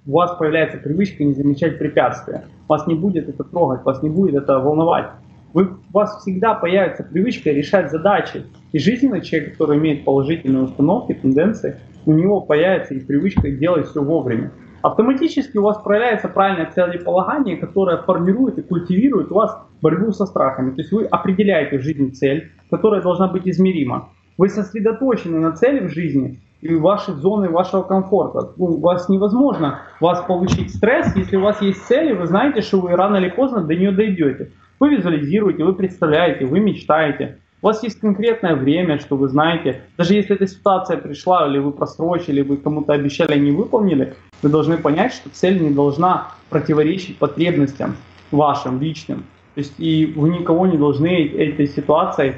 у вас появляется привычка не замечать препятствия. Вас не будет это трогать, вас не будет это волновать вы, у вас всегда появится привычка решать задачи. И жизненный человек, который имеет положительные установки, тенденции, у него появится и привычка делать все вовремя. Автоматически у вас проявляется правильное целеполагание, которое формирует и культивирует у вас борьбу со страхами. То есть вы определяете в жизни цель, которая должна быть измерима. Вы сосредоточены на цели в жизни и ваши зоны вашего комфорта. Ну, у вас невозможно вас получить стресс, если у вас есть цели, вы знаете, что вы рано или поздно до нее дойдете. Вы визуализируете, вы представляете, вы мечтаете. У вас есть конкретное время, что вы знаете. Даже если эта ситуация пришла, или вы просрочили, вы кому-то обещали, а не выполнили, вы должны понять, что цель не должна противоречить потребностям вашим, личным. То есть и вы никого не должны этой ситуацией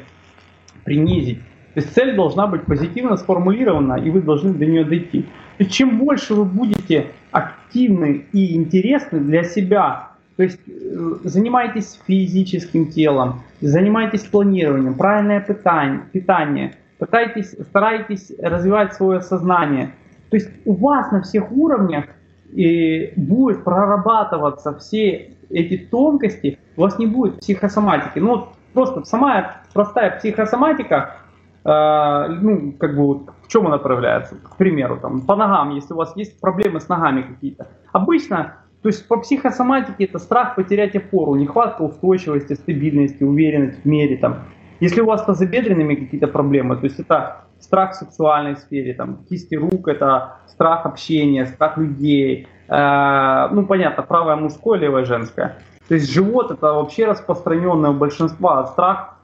принизить. То есть цель должна быть позитивно сформулирована, и вы должны до нее дойти. И чем больше вы будете активны и интересны для себя то есть э, занимайтесь физическим телом, занимайтесь планированием, правильное питание, питание пытайтесь, старайтесь развивать свое сознание. То есть у вас на всех уровнях и будет прорабатываться все эти тонкости, у вас не будет психосоматики. Ну просто самая простая психосоматика, э, ну как бы в чем она проявляется? К примеру, там по ногам, если у вас есть проблемы с ногами какие-то. Обычно то есть по психосоматике это страх потерять опору, нехватка устойчивости, стабильности, уверенности в мере. Там. Если у вас с тазобедренными какие-то проблемы, то есть это страх в сексуальной сфере, там, кисти рук, это страх общения, страх людей, э, ну понятно, правое мужское, левое женское. То есть живот это вообще распространенное у большинства страх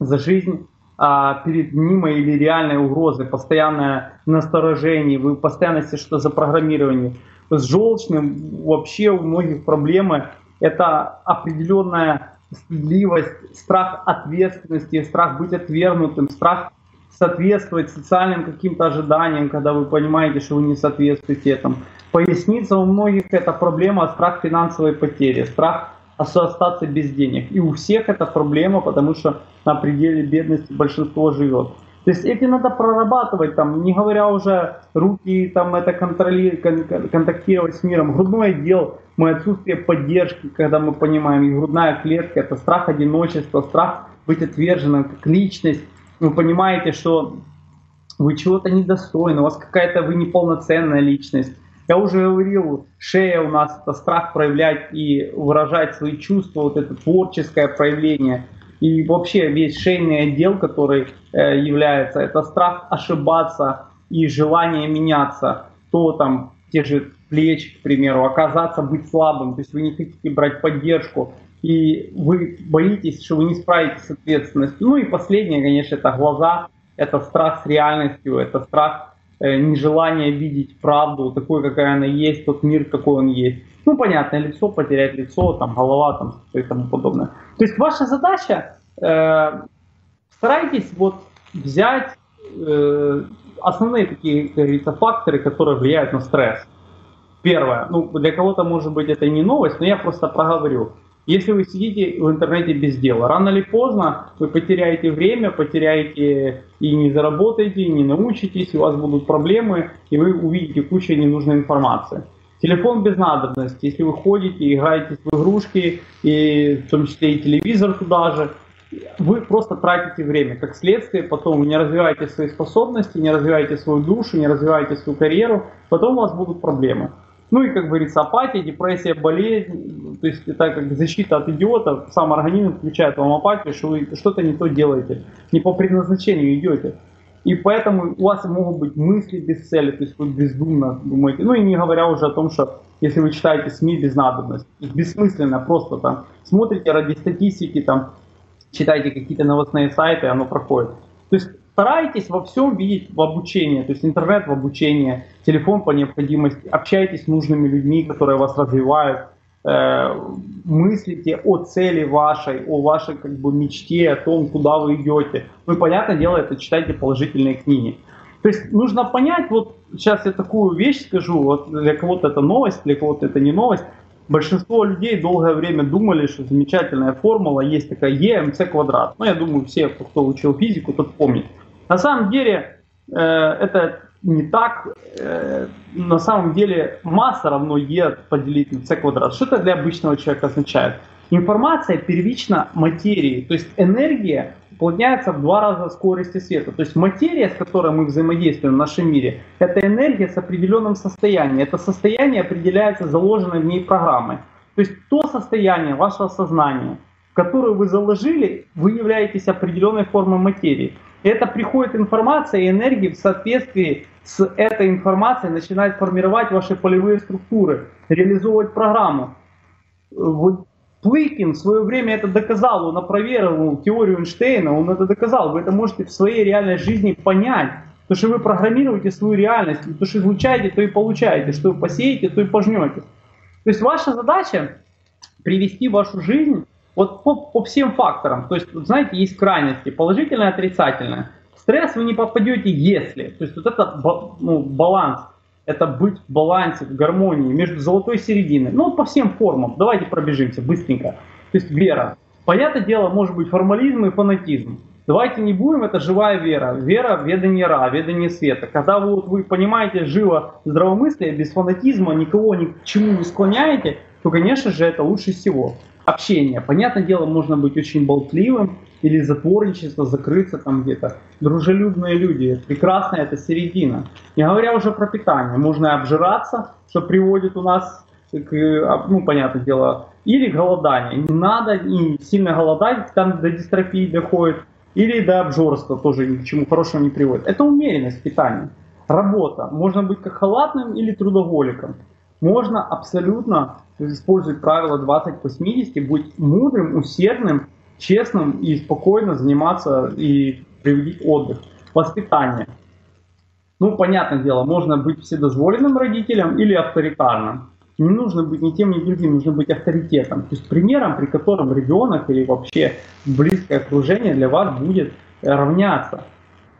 за жизнь а, перед мнимой или реальной угрозой, постоянное насторожение, вы постоянно что за программирование с желчным вообще у многих проблемы это определенная стыдливость, страх ответственности, страх быть отвергнутым, страх соответствовать социальным каким-то ожиданиям, когда вы понимаете, что вы не соответствуете этому. Поясница у многих это проблема, страх финансовой потери, страх остаться без денег. И у всех это проблема, потому что на пределе бедности большинство живет. То есть эти надо прорабатывать, там, не говоря уже руки, там, это контролировать, контактировать с миром. Грудной отдел, мы отсутствие поддержки, когда мы понимаем, и грудная клетка, это страх одиночества, страх быть отверженным как личность. Вы понимаете, что вы чего-то недостойны, у вас какая-то, вы неполноценная личность. Я уже говорил, шея у нас это страх проявлять и выражать свои чувства, вот это творческое проявление – и вообще весь шейный отдел, который э, является, это страх ошибаться и желание меняться, то там те же плечи, к примеру, оказаться быть слабым, то есть вы не хотите брать поддержку, и вы боитесь, что вы не справитесь с ответственностью. Ну и последнее, конечно, это глаза, это страх с реальностью, это страх нежелание видеть правду такой, какая она есть, тот мир, какой он есть. Ну, понятно, лицо, потерять лицо, там, голова, там, и тому подобное. То есть ваша задача, э, старайтесь вот взять э, основные такие, говорится, факторы, которые влияют на стресс. Первое, ну, для кого-то, может быть, это не новость, но я просто проговорю. Если вы сидите в интернете без дела, рано или поздно вы потеряете время, потеряете и не заработаете, и не научитесь, у вас будут проблемы, и вы увидите кучу ненужной информации. Телефон без надобности. Если вы ходите, играете в игрушки, и в том числе и телевизор туда же, вы просто тратите время. Как следствие, потом вы не развиваете свои способности, не развиваете свою душу, не развиваете свою карьеру, потом у вас будут проблемы. Ну и, как говорится, апатия, депрессия, болезнь, то есть это как защита от идиота, сам организм включает вам апатию, что вы что-то не то делаете, не по предназначению идете. И поэтому у вас могут быть мысли без цели, то есть вы бездумно думаете. Ну и не говоря уже о том, что если вы читаете СМИ без надобности, бессмысленно просто там смотрите ради статистики, там читаете какие-то новостные сайты, оно проходит. То есть старайтесь во всем видеть в обучении, то есть интернет в обучении, телефон по необходимости, общайтесь с нужными людьми, которые вас развивают, э, мыслите о цели вашей, о вашей как бы мечте, о том, куда вы идете. Вы, понятное дело, это читайте положительные книги. То есть нужно понять, вот сейчас я такую вещь скажу, вот для кого-то это новость, для кого-то это не новость. Большинство людей долгое время думали, что замечательная формула есть такая EMC квадрат. Ну, я думаю, все, кто учил физику, тот помнит. На самом деле э, это не так. Э, на самом деле масса равно Е поделить на c квадрат. Что это для обычного человека означает? Информация первична материи, то есть энергия уплотняется в два раза скорости света. То есть материя, с которой мы взаимодействуем в нашем мире, это энергия с определенным состоянием. Это состояние определяется заложенной в ней программой. То есть то состояние вашего сознания, которое вы заложили, вы являетесь определенной формой материи. Это приходит информация и энергия в соответствии с этой информацией начинает формировать ваши полевые структуры, реализовывать программу. Вот Плыкин в свое время это доказал, он опроверил теорию Эйнштейна, он это доказал. Вы это можете в своей реальной жизни понять. То, что вы программируете свою реальность, то, что излучаете, то и получаете, что вы посеете, то и пожнете. То есть ваша задача привести вашу жизнь вот по, по всем факторам. То есть, знаете, есть крайности, положительное, отрицательное. В стресс вы не попадете, если. То есть вот это ну, баланс это быть в балансе, в гармонии между золотой серединой. Ну, по всем формам. Давайте пробежимся быстренько. То есть вера. Понятное дело, может быть формализм и фанатизм. Давайте не будем, это живая вера. Вера в ведание Ра, ведание света. Когда вы, вот, вы понимаете живо здравомыслие, без фанатизма, никого ни к чему не склоняете, то, конечно же, это лучше всего. Общение. Понятное дело, можно быть очень болтливым, или затворничество, закрыться там где-то. Дружелюбные люди, прекрасная это середина. Не говоря уже про питание, можно обжираться, что приводит у нас к, ну, понятное дело, или голодание. Не надо и сильно голодать, там до дистрофии доходит, или до обжорства тоже ни к чему хорошему не приводит. Это умеренность питания. Работа. Можно быть как халатным или трудоголиком. Можно абсолютно использовать правило 20 к 80, быть мудрым, усердным честным и спокойно заниматься и приводить отдых. Воспитание. Ну, понятное дело, можно быть вседозволенным родителем или авторитарным. Не нужно быть ни тем, ни другим, нужно быть авторитетом. То есть примером, при котором ребенок или вообще близкое окружение для вас будет равняться.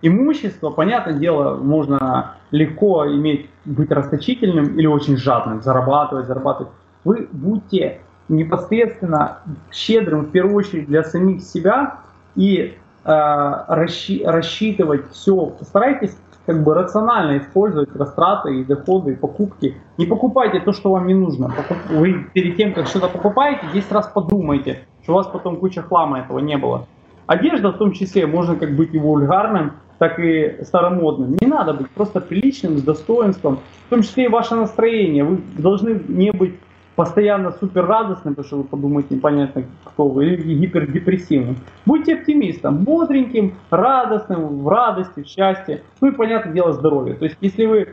Имущество, понятное дело, можно легко иметь, быть расточительным или очень жадным, зарабатывать, зарабатывать. Вы будьте непосредственно щедрым в первую очередь для самих себя и э, расщи, рассчитывать все. Постарайтесь как бы рационально использовать растраты и доходы, и покупки. Не покупайте то, что вам не нужно. Вы перед тем, как что-то покупаете, 10 раз подумайте, что у вас потом куча хлама этого не было. Одежда в том числе, можно как быть и вульгарным, так и старомодным. Не надо быть просто приличным, с достоинством. В том числе и ваше настроение. Вы должны не быть постоянно супер радостным, потому что вы подумаете, непонятно кто вы, или гипердепрессивным. Будьте оптимистом, бодреньким, радостным, в радости, в счастье. Ну и, понятное дело, здоровье. То есть, если вы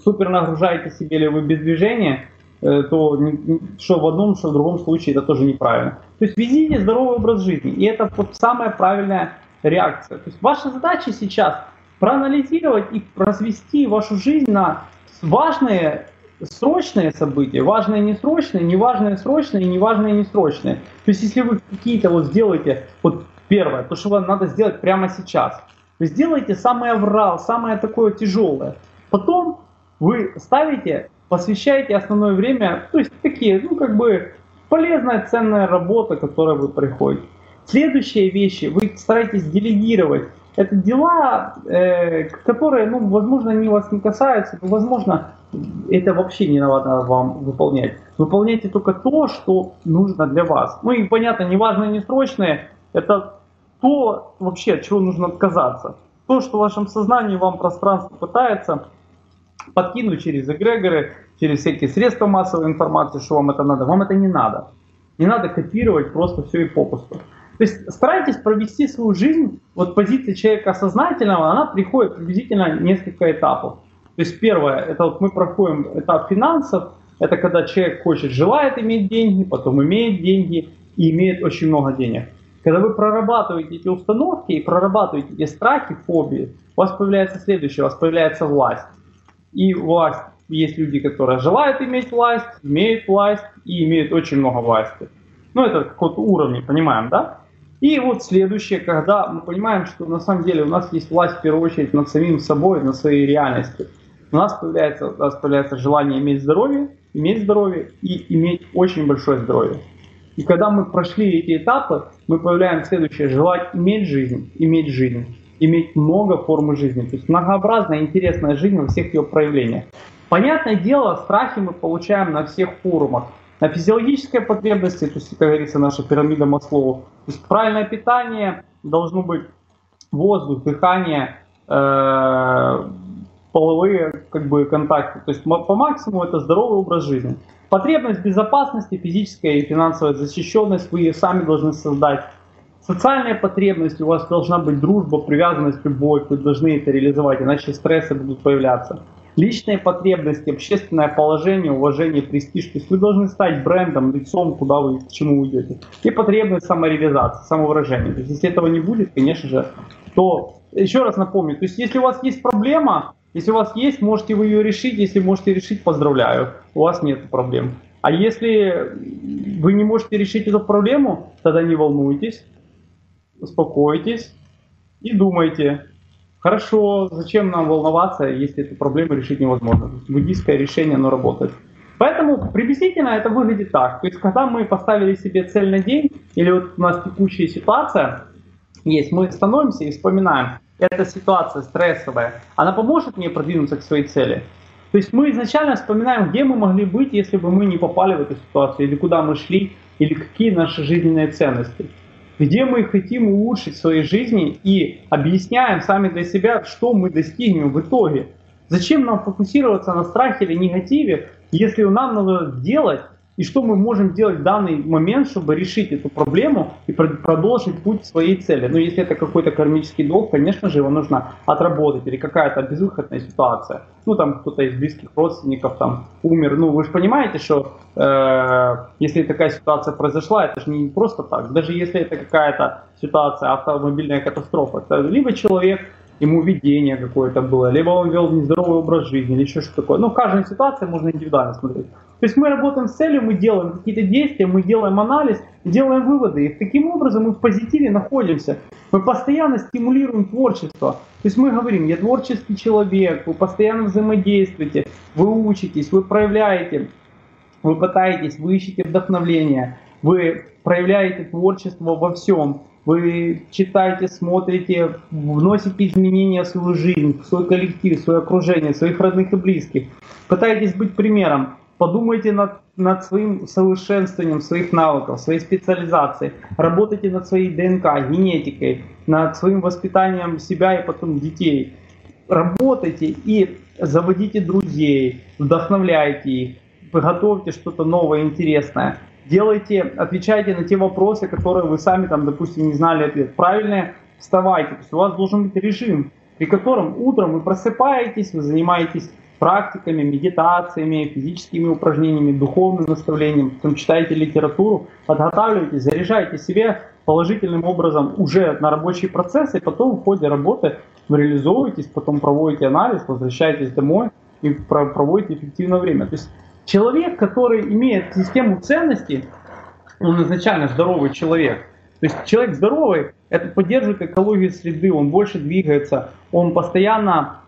супер нагружаете себе или вы без движения, э, то что в одном, что в другом случае это тоже неправильно. То есть ведите здоровый образ жизни. И это вот самая правильная реакция. То есть ваша задача сейчас проанализировать и развести вашу жизнь на важные срочные события, важные несрочные, неважные срочные неважные несрочные. То есть если вы какие-то вот сделаете, вот первое, то, что вам надо сделать прямо сейчас, вы сделаете самое врал, самое такое тяжелое. Потом вы ставите, посвящаете основное время, то есть такие, ну как бы полезная, ценная работа, к которой вы приходите. Следующие вещи вы стараетесь делегировать. Это дела, э, которые, ну, возможно, они вас не касаются, но, возможно, это вообще не надо вам выполнять. Выполняйте только то, что нужно для вас. Ну и понятно, неважно, не срочное, это то вообще, от чего нужно отказаться. То, что в вашем сознании вам пространство пытается подкинуть через эгрегоры, через всякие средства массовой информации, что вам это надо. Вам это не надо. Не надо копировать просто все и попусту. То есть старайтесь провести свою жизнь, вот позиция человека сознательного, она приходит приблизительно несколько этапов. То есть первое, это вот мы проходим этап финансов, это когда человек хочет, желает иметь деньги, потом имеет деньги и имеет очень много денег. Когда вы прорабатываете эти установки и прорабатываете эти страхи, фобии, у вас появляется следующее, у вас появляется власть. И власть, есть люди, которые желают иметь власть, имеют власть и имеют очень много власти. Ну, это какой-то уровень, понимаем, да? И вот следующее, когда мы понимаем, что на самом деле у нас есть власть в первую очередь над самим собой, над своей реальностью. У нас появляется, у нас появляется желание иметь здоровье, иметь здоровье и иметь очень большое здоровье. И когда мы прошли эти этапы, мы появляем следующее, желать иметь жизнь, иметь жизнь, иметь много формы жизни. То есть многообразная, интересная жизнь во всех ее проявлениях. Понятное дело, страхи мы получаем на всех форумах. На физиологические потребности, то есть, как говорится, наша пирамида Маслоу. То есть правильное питание должно быть воздух, дыхание, э, половые как бы, контакты. То есть по максимуму это здоровый образ жизни. Потребность безопасности, физическая и финансовая защищенность вы сами должны создать. Социальные потребности, у вас должна быть дружба, привязанность, любовь, вы должны это реализовать, иначе стрессы будут появляться личные потребности, общественное положение, уважение, престиж. То есть вы должны стать брендом, лицом, куда вы, к чему уйдете. И потребность самореализации, самовыражения. То есть если этого не будет, конечно же, то еще раз напомню, то есть если у вас есть проблема, если у вас есть, можете вы ее решить, если можете решить, поздравляю, у вас нет проблем. А если вы не можете решить эту проблему, тогда не волнуйтесь, успокойтесь и думайте, Хорошо, зачем нам волноваться, если эту проблему решить невозможно? Буддийское решение, оно работает. Поэтому приблизительно это выглядит так. То есть, когда мы поставили себе цель на день, или вот у нас текущая ситуация есть, мы становимся и вспоминаем, эта ситуация стрессовая, она поможет мне продвинуться к своей цели. То есть мы изначально вспоминаем, где мы могли быть, если бы мы не попали в эту ситуацию, или куда мы шли, или какие наши жизненные ценности где мы хотим улучшить в своей жизни и объясняем сами для себя, что мы достигнем в итоге. Зачем нам фокусироваться на страхе или негативе, если нам надо делать и что мы можем делать в данный момент, чтобы решить эту проблему и продолжить путь своей цели. Ну, если это какой-то кармический долг, конечно же, его нужно отработать, или какая-то безвыходная ситуация. Ну, там кто-то из близких родственников там умер. Ну, вы же понимаете, что э, если такая ситуация произошла, это же не просто так. Даже если это какая-то ситуация, автомобильная катастрофа, это либо человек ему видение какое-то было, либо он вел нездоровый образ жизни, или еще что-то такое. Но в каждой ситуации можно индивидуально смотреть. То есть мы работаем с целью, мы делаем какие-то действия, мы делаем анализ, делаем выводы. И таким образом мы в позитиве находимся. Мы постоянно стимулируем творчество. То есть мы говорим, я творческий человек, вы постоянно взаимодействуете, вы учитесь, вы проявляете, вы пытаетесь, вы ищете вдохновление, вы проявляете творчество во всем. Вы читаете, смотрите, вносите изменения в свою жизнь, в свой коллектив, в свое окружение, своих родных и близких. Пытаетесь быть примером. Подумайте над, над своим совершенствованием своих навыков, своей специализацией. Работайте над своей ДНК, генетикой, над своим воспитанием себя и потом детей. Работайте и заводите друзей, вдохновляйте их, вы готовите что-то новое, интересное. Делайте, отвечайте на те вопросы, которые вы сами, там, допустим, не знали ответ. Правильно вставайте. То есть у вас должен быть режим, при котором утром вы просыпаетесь, вы занимаетесь практиками, медитациями, физическими упражнениями, духовным наставлением, потом читаете литературу, подготавливаете, заряжаете себе положительным образом уже на рабочий процесс, и потом в ходе работы вы реализовываетесь, потом проводите анализ, возвращаетесь домой и проводите эффективное время. То есть человек, который имеет систему ценностей, он изначально здоровый человек. То есть человек здоровый, это поддерживает экологию среды, он больше двигается, он постоянно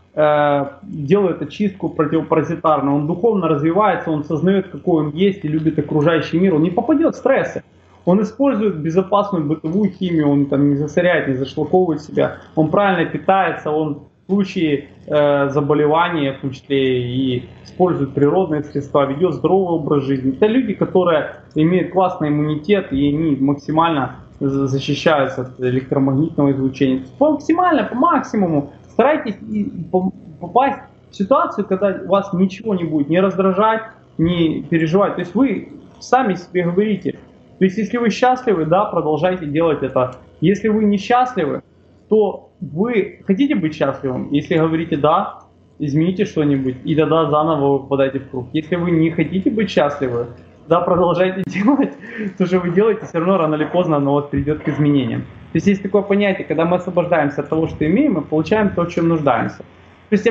делает очистку противопаразитарную, он духовно развивается, он сознает, какой он есть и любит окружающий мир, он не попадет в стрессы. Он использует безопасную бытовую химию, он там не засоряет, не зашлаковывает себя, он правильно питается, он в случае э, заболевания, в том числе и использует природные средства, ведет здоровый образ жизни. Это люди, которые имеют классный иммунитет и они максимально защищаются от электромагнитного излучения. Максимально, по максимуму старайтесь попасть в ситуацию, когда вас ничего не будет не раздражать, не переживать. То есть вы сами себе говорите, то есть если вы счастливы, да, продолжайте делать это. Если вы несчастливы, то вы хотите быть счастливым. Если говорите да, измените что-нибудь, и тогда заново вы попадаете в круг. Если вы не хотите быть счастливы, да, продолжайте делать то, что вы делаете, все равно рано или поздно оно вот придет к изменениям. То есть есть такое понятие, когда мы освобождаемся от того, что имеем, мы получаем то, чем нуждаемся. То есть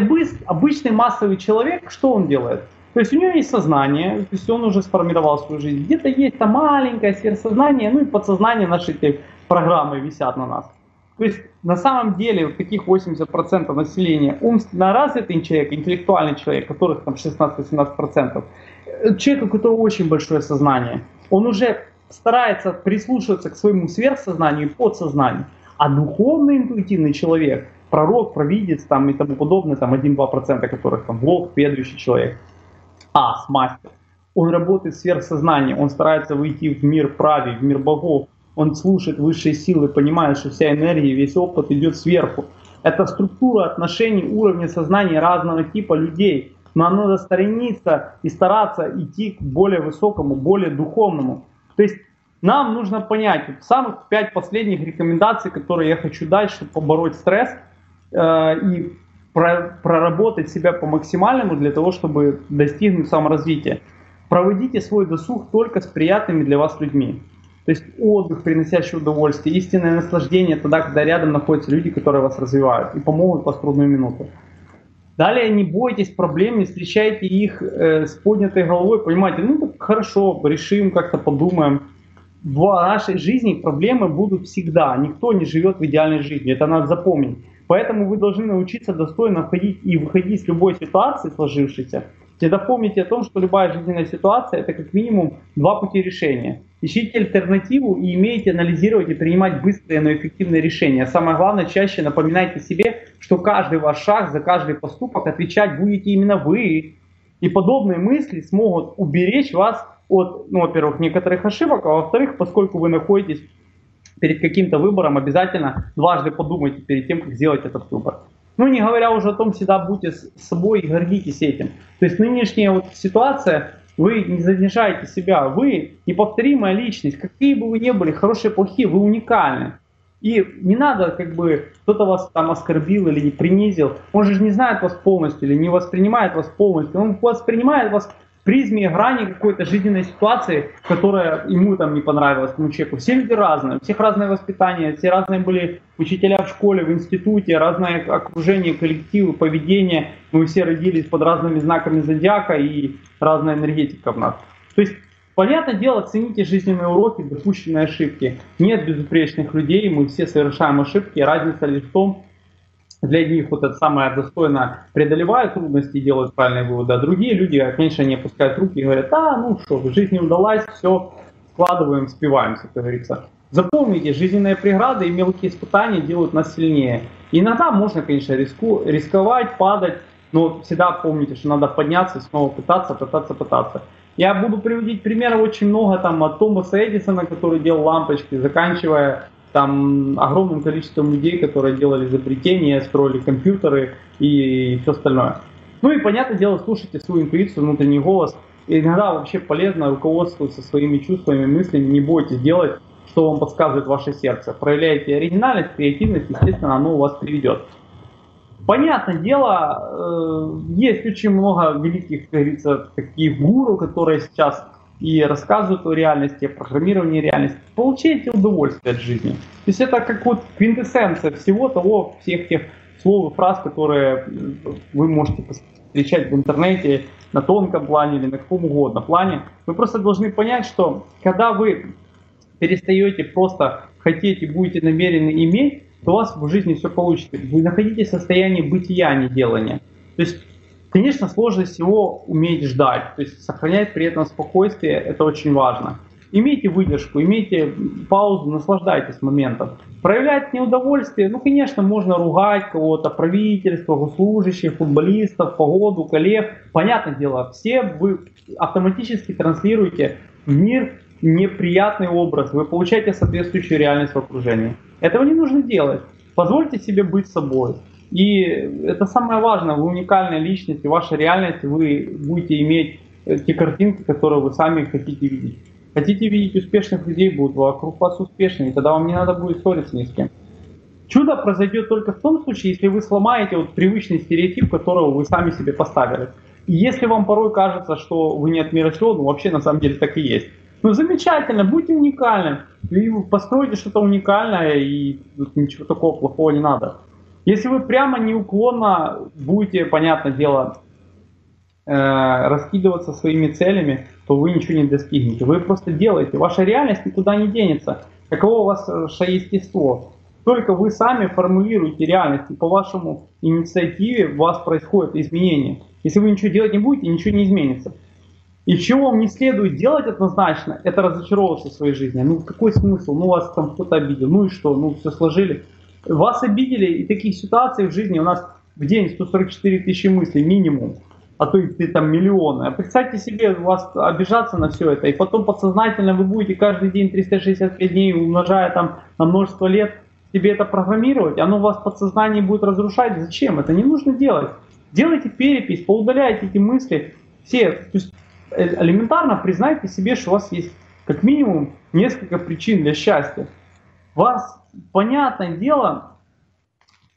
обычный массовый человек, что он делает? То есть у него есть сознание, то есть он уже сформировал свою жизнь. Где-то есть там маленькое сверхсознание, ну и подсознание наши эти программы висят на нас. То есть на самом деле вот таких 80% населения умственно развитый человек, интеллектуальный человек, которых там 16-18%, человек, у которого очень большое сознание, он уже старается прислушиваться к своему сверхсознанию и подсознанию. А духовный интуитивный человек, пророк, провидец там, и тому подобное, там 1-2%, которых там волк, ведущий человек, ас, мастер, он работает в сверхсознании, он старается выйти в мир правил, в мир богов, он слушает высшие силы, понимает, что вся энергия, весь опыт идет сверху. Это структура отношений уровня сознания разного типа людей. Но надо сторониться и стараться идти к более высокому, более духовному. То есть нам нужно понять вот, самых пять последних рекомендаций, которые я хочу дать, чтобы побороть стресс э, и про, проработать себя по максимальному для того, чтобы достигнуть саморазвития. Проводите свой досуг только с приятными для вас людьми. То есть отдых, приносящий удовольствие, истинное наслаждение тогда, когда рядом находятся люди, которые вас развивают и помогут вас в трудную минуту. Далее не бойтесь проблем, не встречайте их э, с поднятой головой, понимаете, ну так хорошо, решим, как-то подумаем. В нашей жизни проблемы будут всегда, никто не живет в идеальной жизни, это надо запомнить. Поэтому вы должны научиться достойно входить и выходить с любой ситуации сложившейся. Всегда помните о том, что любая жизненная ситуация это как минимум два пути решения. Ищите альтернативу и умейте анализировать и принимать быстрые, но эффективные решения. Самое главное, чаще напоминайте себе, что каждый ваш шаг, за каждый поступок отвечать будете именно вы. И подобные мысли смогут уберечь вас от, ну, во-первых, некоторых ошибок, а во-вторых, поскольку вы находитесь перед каким-то выбором, обязательно дважды подумайте перед тем, как сделать этот выбор. Ну, не говоря уже о том, всегда будьте с собой и гордитесь этим. То есть нынешняя вот ситуация, вы не занижаете себя, вы неповторимая личность, какие бы вы ни были, хорошие, плохие, вы уникальны. И не надо, как бы, кто-то вас там оскорбил или не принизил. Он же не знает вас полностью или не воспринимает вас полностью. Он воспринимает вас призме грани какой-то жизненной ситуации, которая ему там не понравилась, тому человеку. Все люди разные, у всех разное воспитание, все разные были учителя в школе, в институте, разное окружение, коллективы, поведение. Мы все родились под разными знаками зодиака и разная энергетика в нас. То есть Понятное дело, цените жизненные уроки, допущенные ошибки. Нет безупречных людей, мы все совершаем ошибки. Разница лишь в том, для них вот это самое достойно преодолевают трудности и делают правильные выводы, а другие люди, меньше они опускают руки и говорят, а, ну что, жизнь не удалась, все, складываем, спиваемся, как говорится. Запомните, жизненные преграды и мелкие испытания делают нас сильнее. иногда можно, конечно, риску, рисковать, падать, но всегда помните, что надо подняться и снова пытаться, пытаться, пытаться. Я буду приводить примеры очень много там от Томаса Эдисона, который делал лампочки, заканчивая там огромным количеством людей, которые делали изобретения, строили компьютеры и все остальное. Ну и, понятное дело, слушайте свою интуицию, внутренний голос. иногда вообще полезно руководствоваться своими чувствами, мыслями, не бойтесь делать, что вам подсказывает ваше сердце. Проявляйте оригинальность, креативность, естественно, оно у вас приведет. Понятное дело, э, есть очень много великих, как говорится, таких гуру, которые сейчас и рассказывают о реальности, о программировании реальности. Получайте удовольствие от жизни. То есть это как вот квинтэссенция всего того, всех тех слов и фраз, которые вы можете встречать в интернете на тонком плане или на каком угодно плане. Вы просто должны понять, что когда вы перестаете просто хотеть и будете намерены иметь, то у вас в жизни все получится. Вы находитесь в состоянии бытия, а не делания. То есть Конечно, сложно всего уметь ждать, то есть сохранять при этом спокойствие, это очень важно. Имейте выдержку, имейте паузу, наслаждайтесь моментом. Проявлять неудовольствие, ну, конечно, можно ругать кого-то, правительство, госслужащих, футболистов, погоду, коллег. Понятное дело, все вы автоматически транслируете в мир неприятный образ, вы получаете соответствующую реальность в окружении. Этого не нужно делать. Позвольте себе быть собой. И это самое важное, вы уникальная личность, и ваша реальность, вы будете иметь э, те картинки, которые вы сами хотите видеть. Хотите видеть успешных людей, будут вокруг вас успешные, и тогда вам не надо будет ссориться ни с кем. Чудо произойдет только в том случае, если вы сломаете вот привычный стереотип, которого вы сами себе поставили. И если вам порой кажется, что вы не от мира сего, ну вообще на самом деле так и есть. Ну замечательно, будьте уникальным. И постройте что-то уникальное, и ничего такого плохого не надо. Если вы прямо неуклонно будете, понятное дело, э, раскидываться своими целями, то вы ничего не достигнете. Вы просто делаете. Ваша реальность никуда не денется. Каково у вас естество? Только вы сами формулируете реальность, и по вашему инициативе у вас происходят изменения. Если вы ничего делать не будете, ничего не изменится. И чего вам не следует делать однозначно, это разочаровываться в своей жизни. Ну какой смысл? Ну вас там кто-то обидел, ну и что? Ну все сложили. Вас обидели, и таких ситуаций в жизни у нас в день 144 тысячи мыслей минимум, а то и там миллионы. А представьте себе, у вас обижаться на все это, и потом подсознательно вы будете каждый день 365 дней, умножая там на множество лет, себе это программировать, оно у вас в подсознании будет разрушать. Зачем? Это не нужно делать. Делайте перепись, поудаляйте эти мысли. Все, то есть элементарно признайте себе, что у вас есть как минимум несколько причин для счастья. Вас понятное дело,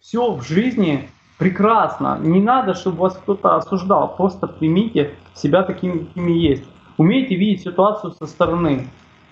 все в жизни прекрасно. Не надо, чтобы вас кто-то осуждал. Просто примите себя такими, какими есть. Умейте видеть ситуацию со стороны.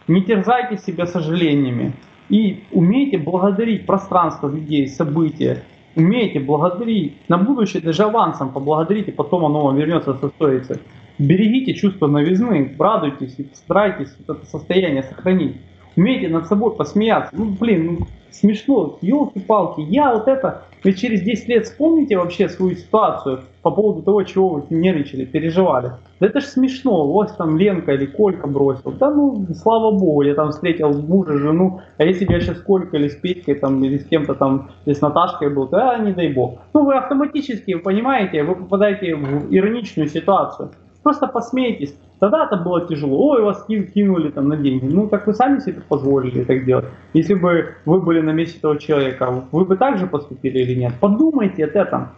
Не терзайте себя сожалениями. И умейте благодарить пространство людей, события. Умейте благодарить. На будущее даже авансом поблагодарите, потом оно вам вернется со сторицы. Берегите чувство новизны, радуйтесь и старайтесь это состояние сохранить. Умейте над собой посмеяться. Ну, блин, ну, смешно, елки-палки, я вот это, вы через 10 лет вспомните вообще свою ситуацию по поводу того, чего вы нервничали, переживали. Да это ж смешно, вас там Ленка или Колька бросил. Да ну, слава богу, я там встретил мужа, жену, а если бы я сейчас с Колькой или с Петькой там, или с кем-то там, или с Наташкой был, да не дай бог. Ну вы автоматически, вы понимаете, вы попадаете в ироничную ситуацию. Просто посмейтесь. Тогда это было тяжело. Ой, вас кинули там на деньги. Ну, так вы сами себе позволили так делать. Если бы вы были на месте этого человека, вы бы так же поступили или нет? Подумайте об этом.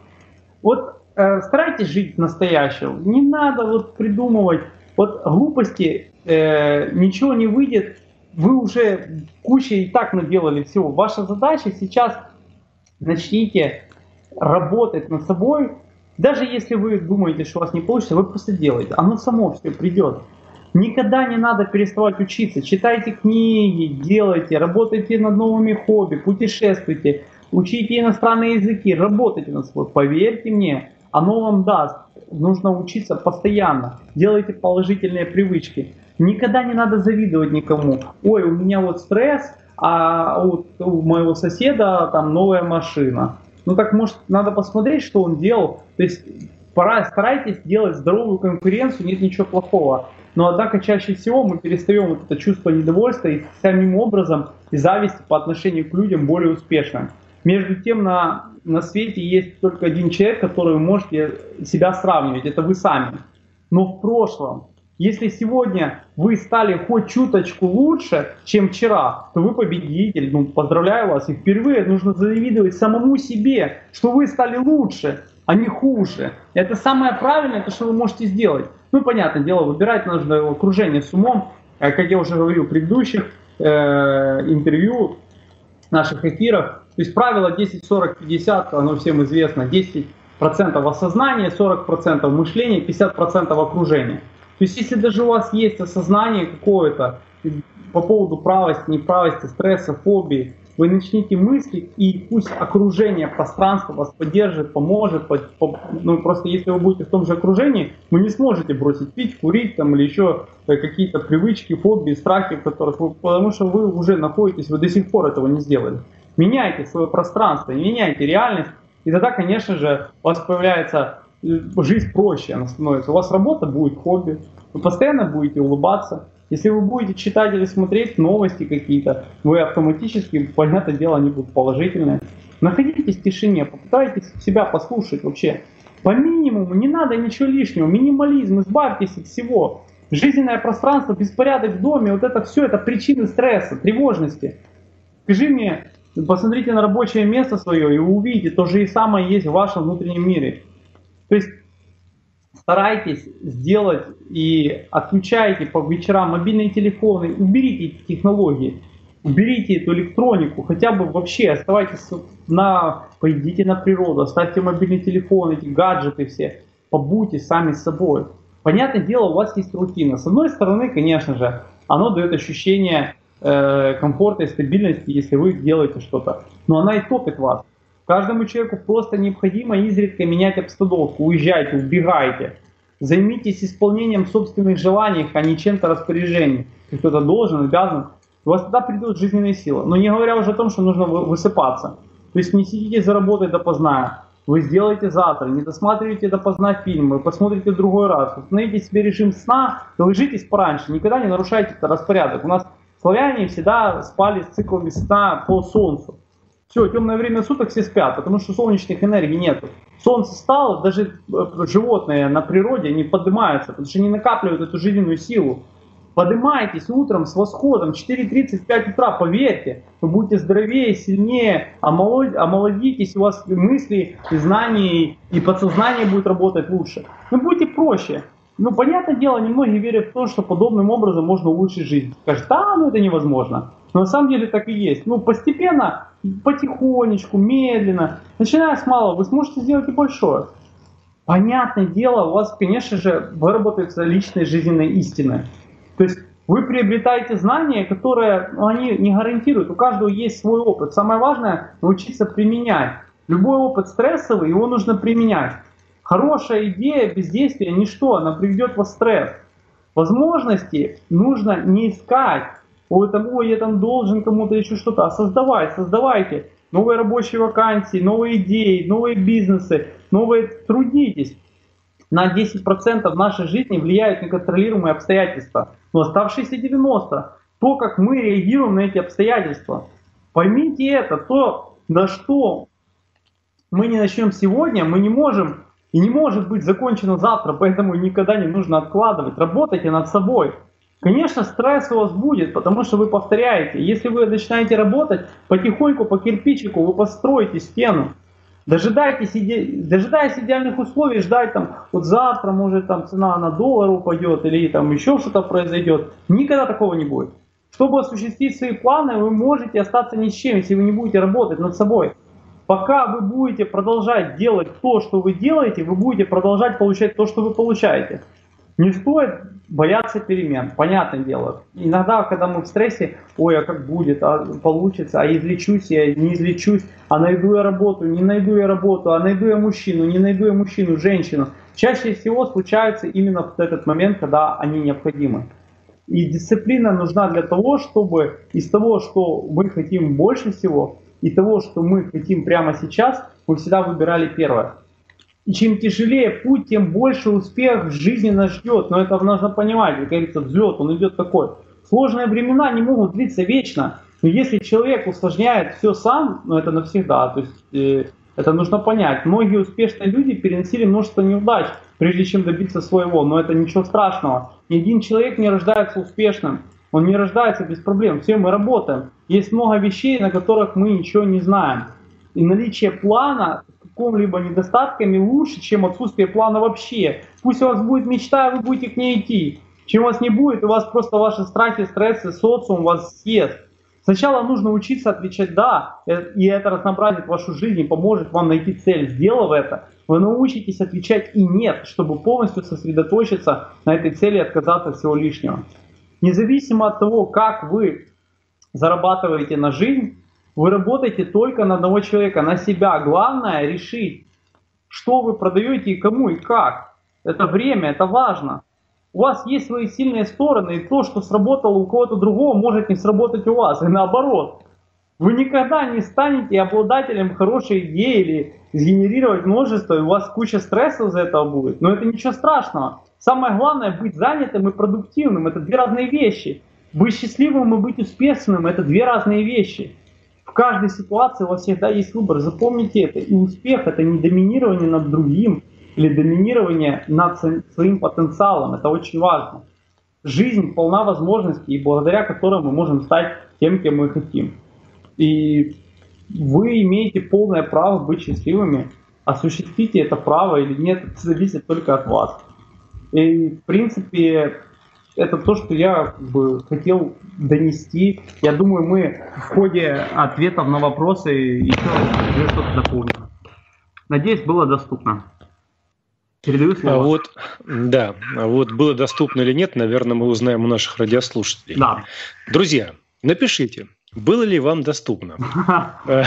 Вот э, старайтесь жить настоящим. Не надо вот придумывать. Вот глупости, э, ничего не выйдет. Вы уже куча и так наделали всего. Ваша задача сейчас начните работать над собой, даже если вы думаете, что у вас не получится, вы просто делаете. Оно само все придет. Никогда не надо переставать учиться. Читайте книги, делайте, работайте над новыми хобби, путешествуйте, учите иностранные языки, работайте над собой. Поверьте мне, оно вам даст. Нужно учиться постоянно. Делайте положительные привычки. Никогда не надо завидовать никому. Ой, у меня вот стресс, а у, у моего соседа там новая машина ну так может надо посмотреть, что он делал. То есть пора, старайтесь делать здоровую конкуренцию, нет ничего плохого. Но однако чаще всего мы перестаем вот это чувство недовольства и самим образом и зависти по отношению к людям более успешным. Между тем на, на свете есть только один человек, который вы можете себя сравнивать, это вы сами. Но в прошлом если сегодня вы стали хоть чуточку лучше, чем вчера, то вы победитель. Ну, поздравляю вас. И впервые нужно завидовать самому себе, что вы стали лучше, а не хуже. Это самое правильное, это что вы можете сделать. Ну, понятное дело, выбирать нужно окружение с умом. Как я уже говорил в предыдущих э, интервью, наших эфирах, то есть правило 10-40-50, оно всем известно, 10% осознания, 40% мышления, 50% окружения. То есть если даже у вас есть осознание какое-то по поводу правости, неправости, стресса, фобии, вы начните мыслить, и пусть окружение, пространство вас поддержит, поможет. По, по, ну, просто если вы будете в том же окружении, вы не сможете бросить пить, курить там, или еще э, какие-то привычки, фобии, страхи, которых вы, потому что вы уже находитесь, вы до сих пор этого не сделали. Меняйте свое пространство, меняйте реальность, и тогда, конечно же, у вас появляется жизнь проще, она становится. У вас работа будет хобби, вы постоянно будете улыбаться, если вы будете читать или смотреть новости какие-то, вы автоматически, понятное дело, они будут положительные. Находитесь в тишине, попытайтесь себя послушать вообще. По минимуму, не надо ничего лишнего, минимализм, избавьтесь от всего. Жизненное пространство, беспорядок в доме, вот это все, это причины стресса, тревожности. Скажи мне, посмотрите на рабочее место свое, и увидите, то же и самое есть в вашем внутреннем мире. То есть старайтесь сделать и отключайте по вечерам мобильные телефоны, уберите эти технологии, уберите эту электронику, хотя бы вообще оставайтесь на, пойдите на природу, оставьте мобильный телефон, эти гаджеты все, побудьте сами с собой. Понятное дело, у вас есть рутина. С одной стороны, конечно же, оно дает ощущение э, комфорта и стабильности, если вы делаете что-то. Но она и топит вас. Каждому человеку просто необходимо изредка менять обстановку. Уезжайте, убегайте. Займитесь исполнением собственных желаний, а не чем-то распоряжением. Кто-то должен, обязан. У вас тогда придут жизненные силы. Но не говоря уже о том, что нужно высыпаться. То есть не сидите за работой допоздна. Вы сделаете завтра, не досматривайте допоздна фильм, вы посмотрите другой раз. Установите себе режим сна и ложитесь пораньше. Никогда не нарушайте распорядок. У нас славяне всегда спали с циклами сна по солнцу. Все, темное время суток все спят, потому что солнечных энергий нет. Солнце стало, даже э, животные на природе не поднимаются, потому что не накапливают эту жизненную силу. Поднимайтесь утром с восходом 4.35 утра, поверьте, вы будете здоровее, сильнее, омолодитесь, у вас мысли, и знания и подсознание будет работать лучше. Ну будьте проще. Ну, понятное дело, немногие верят в то, что подобным образом можно улучшить жизнь. Скажут, да, ну это невозможно. Но на самом деле так и есть. Ну, постепенно, потихонечку, медленно, начиная с малого, вы сможете сделать и большое. Понятное дело, у вас, конечно же, выработаются личные жизненные истины. То есть вы приобретаете знания, которые ну, они не гарантируют. У каждого есть свой опыт. Самое важное научиться применять. Любой опыт стрессовый, его нужно применять. Хорошая идея бездействия ничто, она приведет вас в стресс. Возможности нужно не искать. Ой, там, ой, я там должен кому-то еще что-то. А создавать, создавайте новые рабочие вакансии, новые идеи, новые бизнесы, новые трудитесь. На 10% нашей жизни влияют неконтролируемые обстоятельства. Но оставшиеся 90% то, как мы реагируем на эти обстоятельства. Поймите это, то, на что мы не начнем сегодня, мы не можем и не может быть закончено завтра, поэтому никогда не нужно откладывать. Работайте над собой. Конечно, стресс у вас будет, потому что вы повторяете. Если вы начинаете работать, потихоньку по кирпичику вы построите стену. Дожидайтесь, иде... дожидаясь идеальных условий, ждать там, вот завтра может там цена на доллар упадет или там еще что-то произойдет. Никогда такого не будет. Чтобы осуществить свои планы, вы можете остаться ни с чем, если вы не будете работать над собой. Пока вы будете продолжать делать то, что вы делаете, вы будете продолжать получать то, что вы получаете. Не стоит бояться перемен, понятное дело. Иногда, когда мы в стрессе, ой, а как будет, а получится, а излечусь я, не излечусь, а найду я работу, не найду я работу, а найду я мужчину, не найду я мужчину, женщину. Чаще всего случается именно в этот момент, когда они необходимы. И дисциплина нужна для того, чтобы из того, что мы хотим больше всего, и того, что мы хотим прямо сейчас, мы всегда выбирали первое. И чем тяжелее путь, тем больше успех в жизни нас ждет. Но это нужно понимать, как говорится, взлет, он идет такой. Сложные времена не могут длиться вечно. Но если человек усложняет все сам, ну это навсегда. То есть э, это нужно понять. Многие успешные люди переносили множество неудач, прежде чем добиться своего. Но это ничего страшного. Ни один человек не рождается успешным. Он не рождается без проблем. Все мы работаем. Есть много вещей, на которых мы ничего не знаем. И наличие плана, какими-либо недостатками лучше, чем отсутствие плана вообще. Пусть у вас будет мечта, а вы будете к ней идти. Чем у вас не будет, у вас просто ваши страхи, стрессы, социум вас съест. Сначала нужно учиться отвечать «да», э, и это разнообразит вашу жизнь и поможет вам найти цель. Сделав это, вы научитесь отвечать и «нет», чтобы полностью сосредоточиться на этой цели и отказаться от всего лишнего. Независимо от того, как вы зарабатываете на жизнь, вы работаете только на одного человека, на себя. Главное решить, что вы продаете и кому и как. Это время, это важно. У вас есть свои сильные стороны, и то, что сработало у кого-то другого, может не сработать у вас, и наоборот. Вы никогда не станете обладателем хорошей идеи или сгенерировать множество, и у вас куча стресса из этого будет. Но это ничего страшного. Самое главное быть занятым и продуктивным. Это две разные вещи. Быть счастливым и быть успешным – это две разные вещи. В каждой ситуации у вас всегда есть выбор. Запомните это. И успех – это не доминирование над другим, или доминирование над своим потенциалом. Это очень важно. Жизнь полна возможностей, благодаря которым мы можем стать тем, кем мы хотим. И вы имеете полное право быть счастливыми. Осуществите это право или нет, это зависит только от вас. И, в принципе, это то, что я бы хотел донести. Я думаю, мы в ходе ответов на вопросы еще что-то дополним. Надеюсь, было доступно. Передаю слово. А вот, да, а вот было доступно или нет, наверное, мы узнаем у наших радиослушателей. Да. Друзья, напишите, было ли вам доступно э,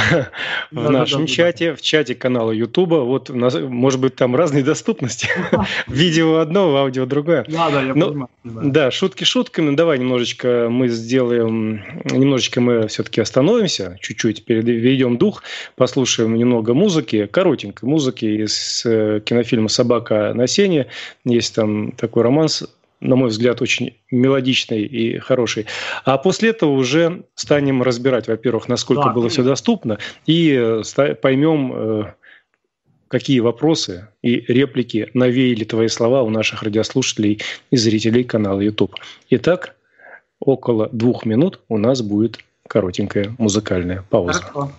в нашем чате, в чате канала Ютуба? Вот, может быть, там разные доступности. Видео одно, аудио другое. Да, да, я понимаю. Да, шутки шутками. Давай немножечко мы сделаем, немножечко мы все-таки остановимся, чуть-чуть переведем дух, послушаем немного музыки, коротенькой музыки из э, кинофильма «Собака на сене». Есть там такой романс на мой взгляд, очень мелодичный и хороший. А после этого уже станем разбирать, во-первых, насколько да, было все доступно, и э, поймем, э, какие вопросы и реплики навеяли твои слова у наших радиослушателей и зрителей канала YouTube. Итак, около двух минут у нас будет коротенькая музыкальная пауза. Хорошо.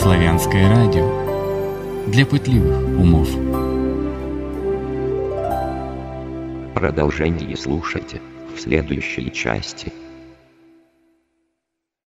Славянское радио для пытливых умов. Продолжение слушайте в следующей части.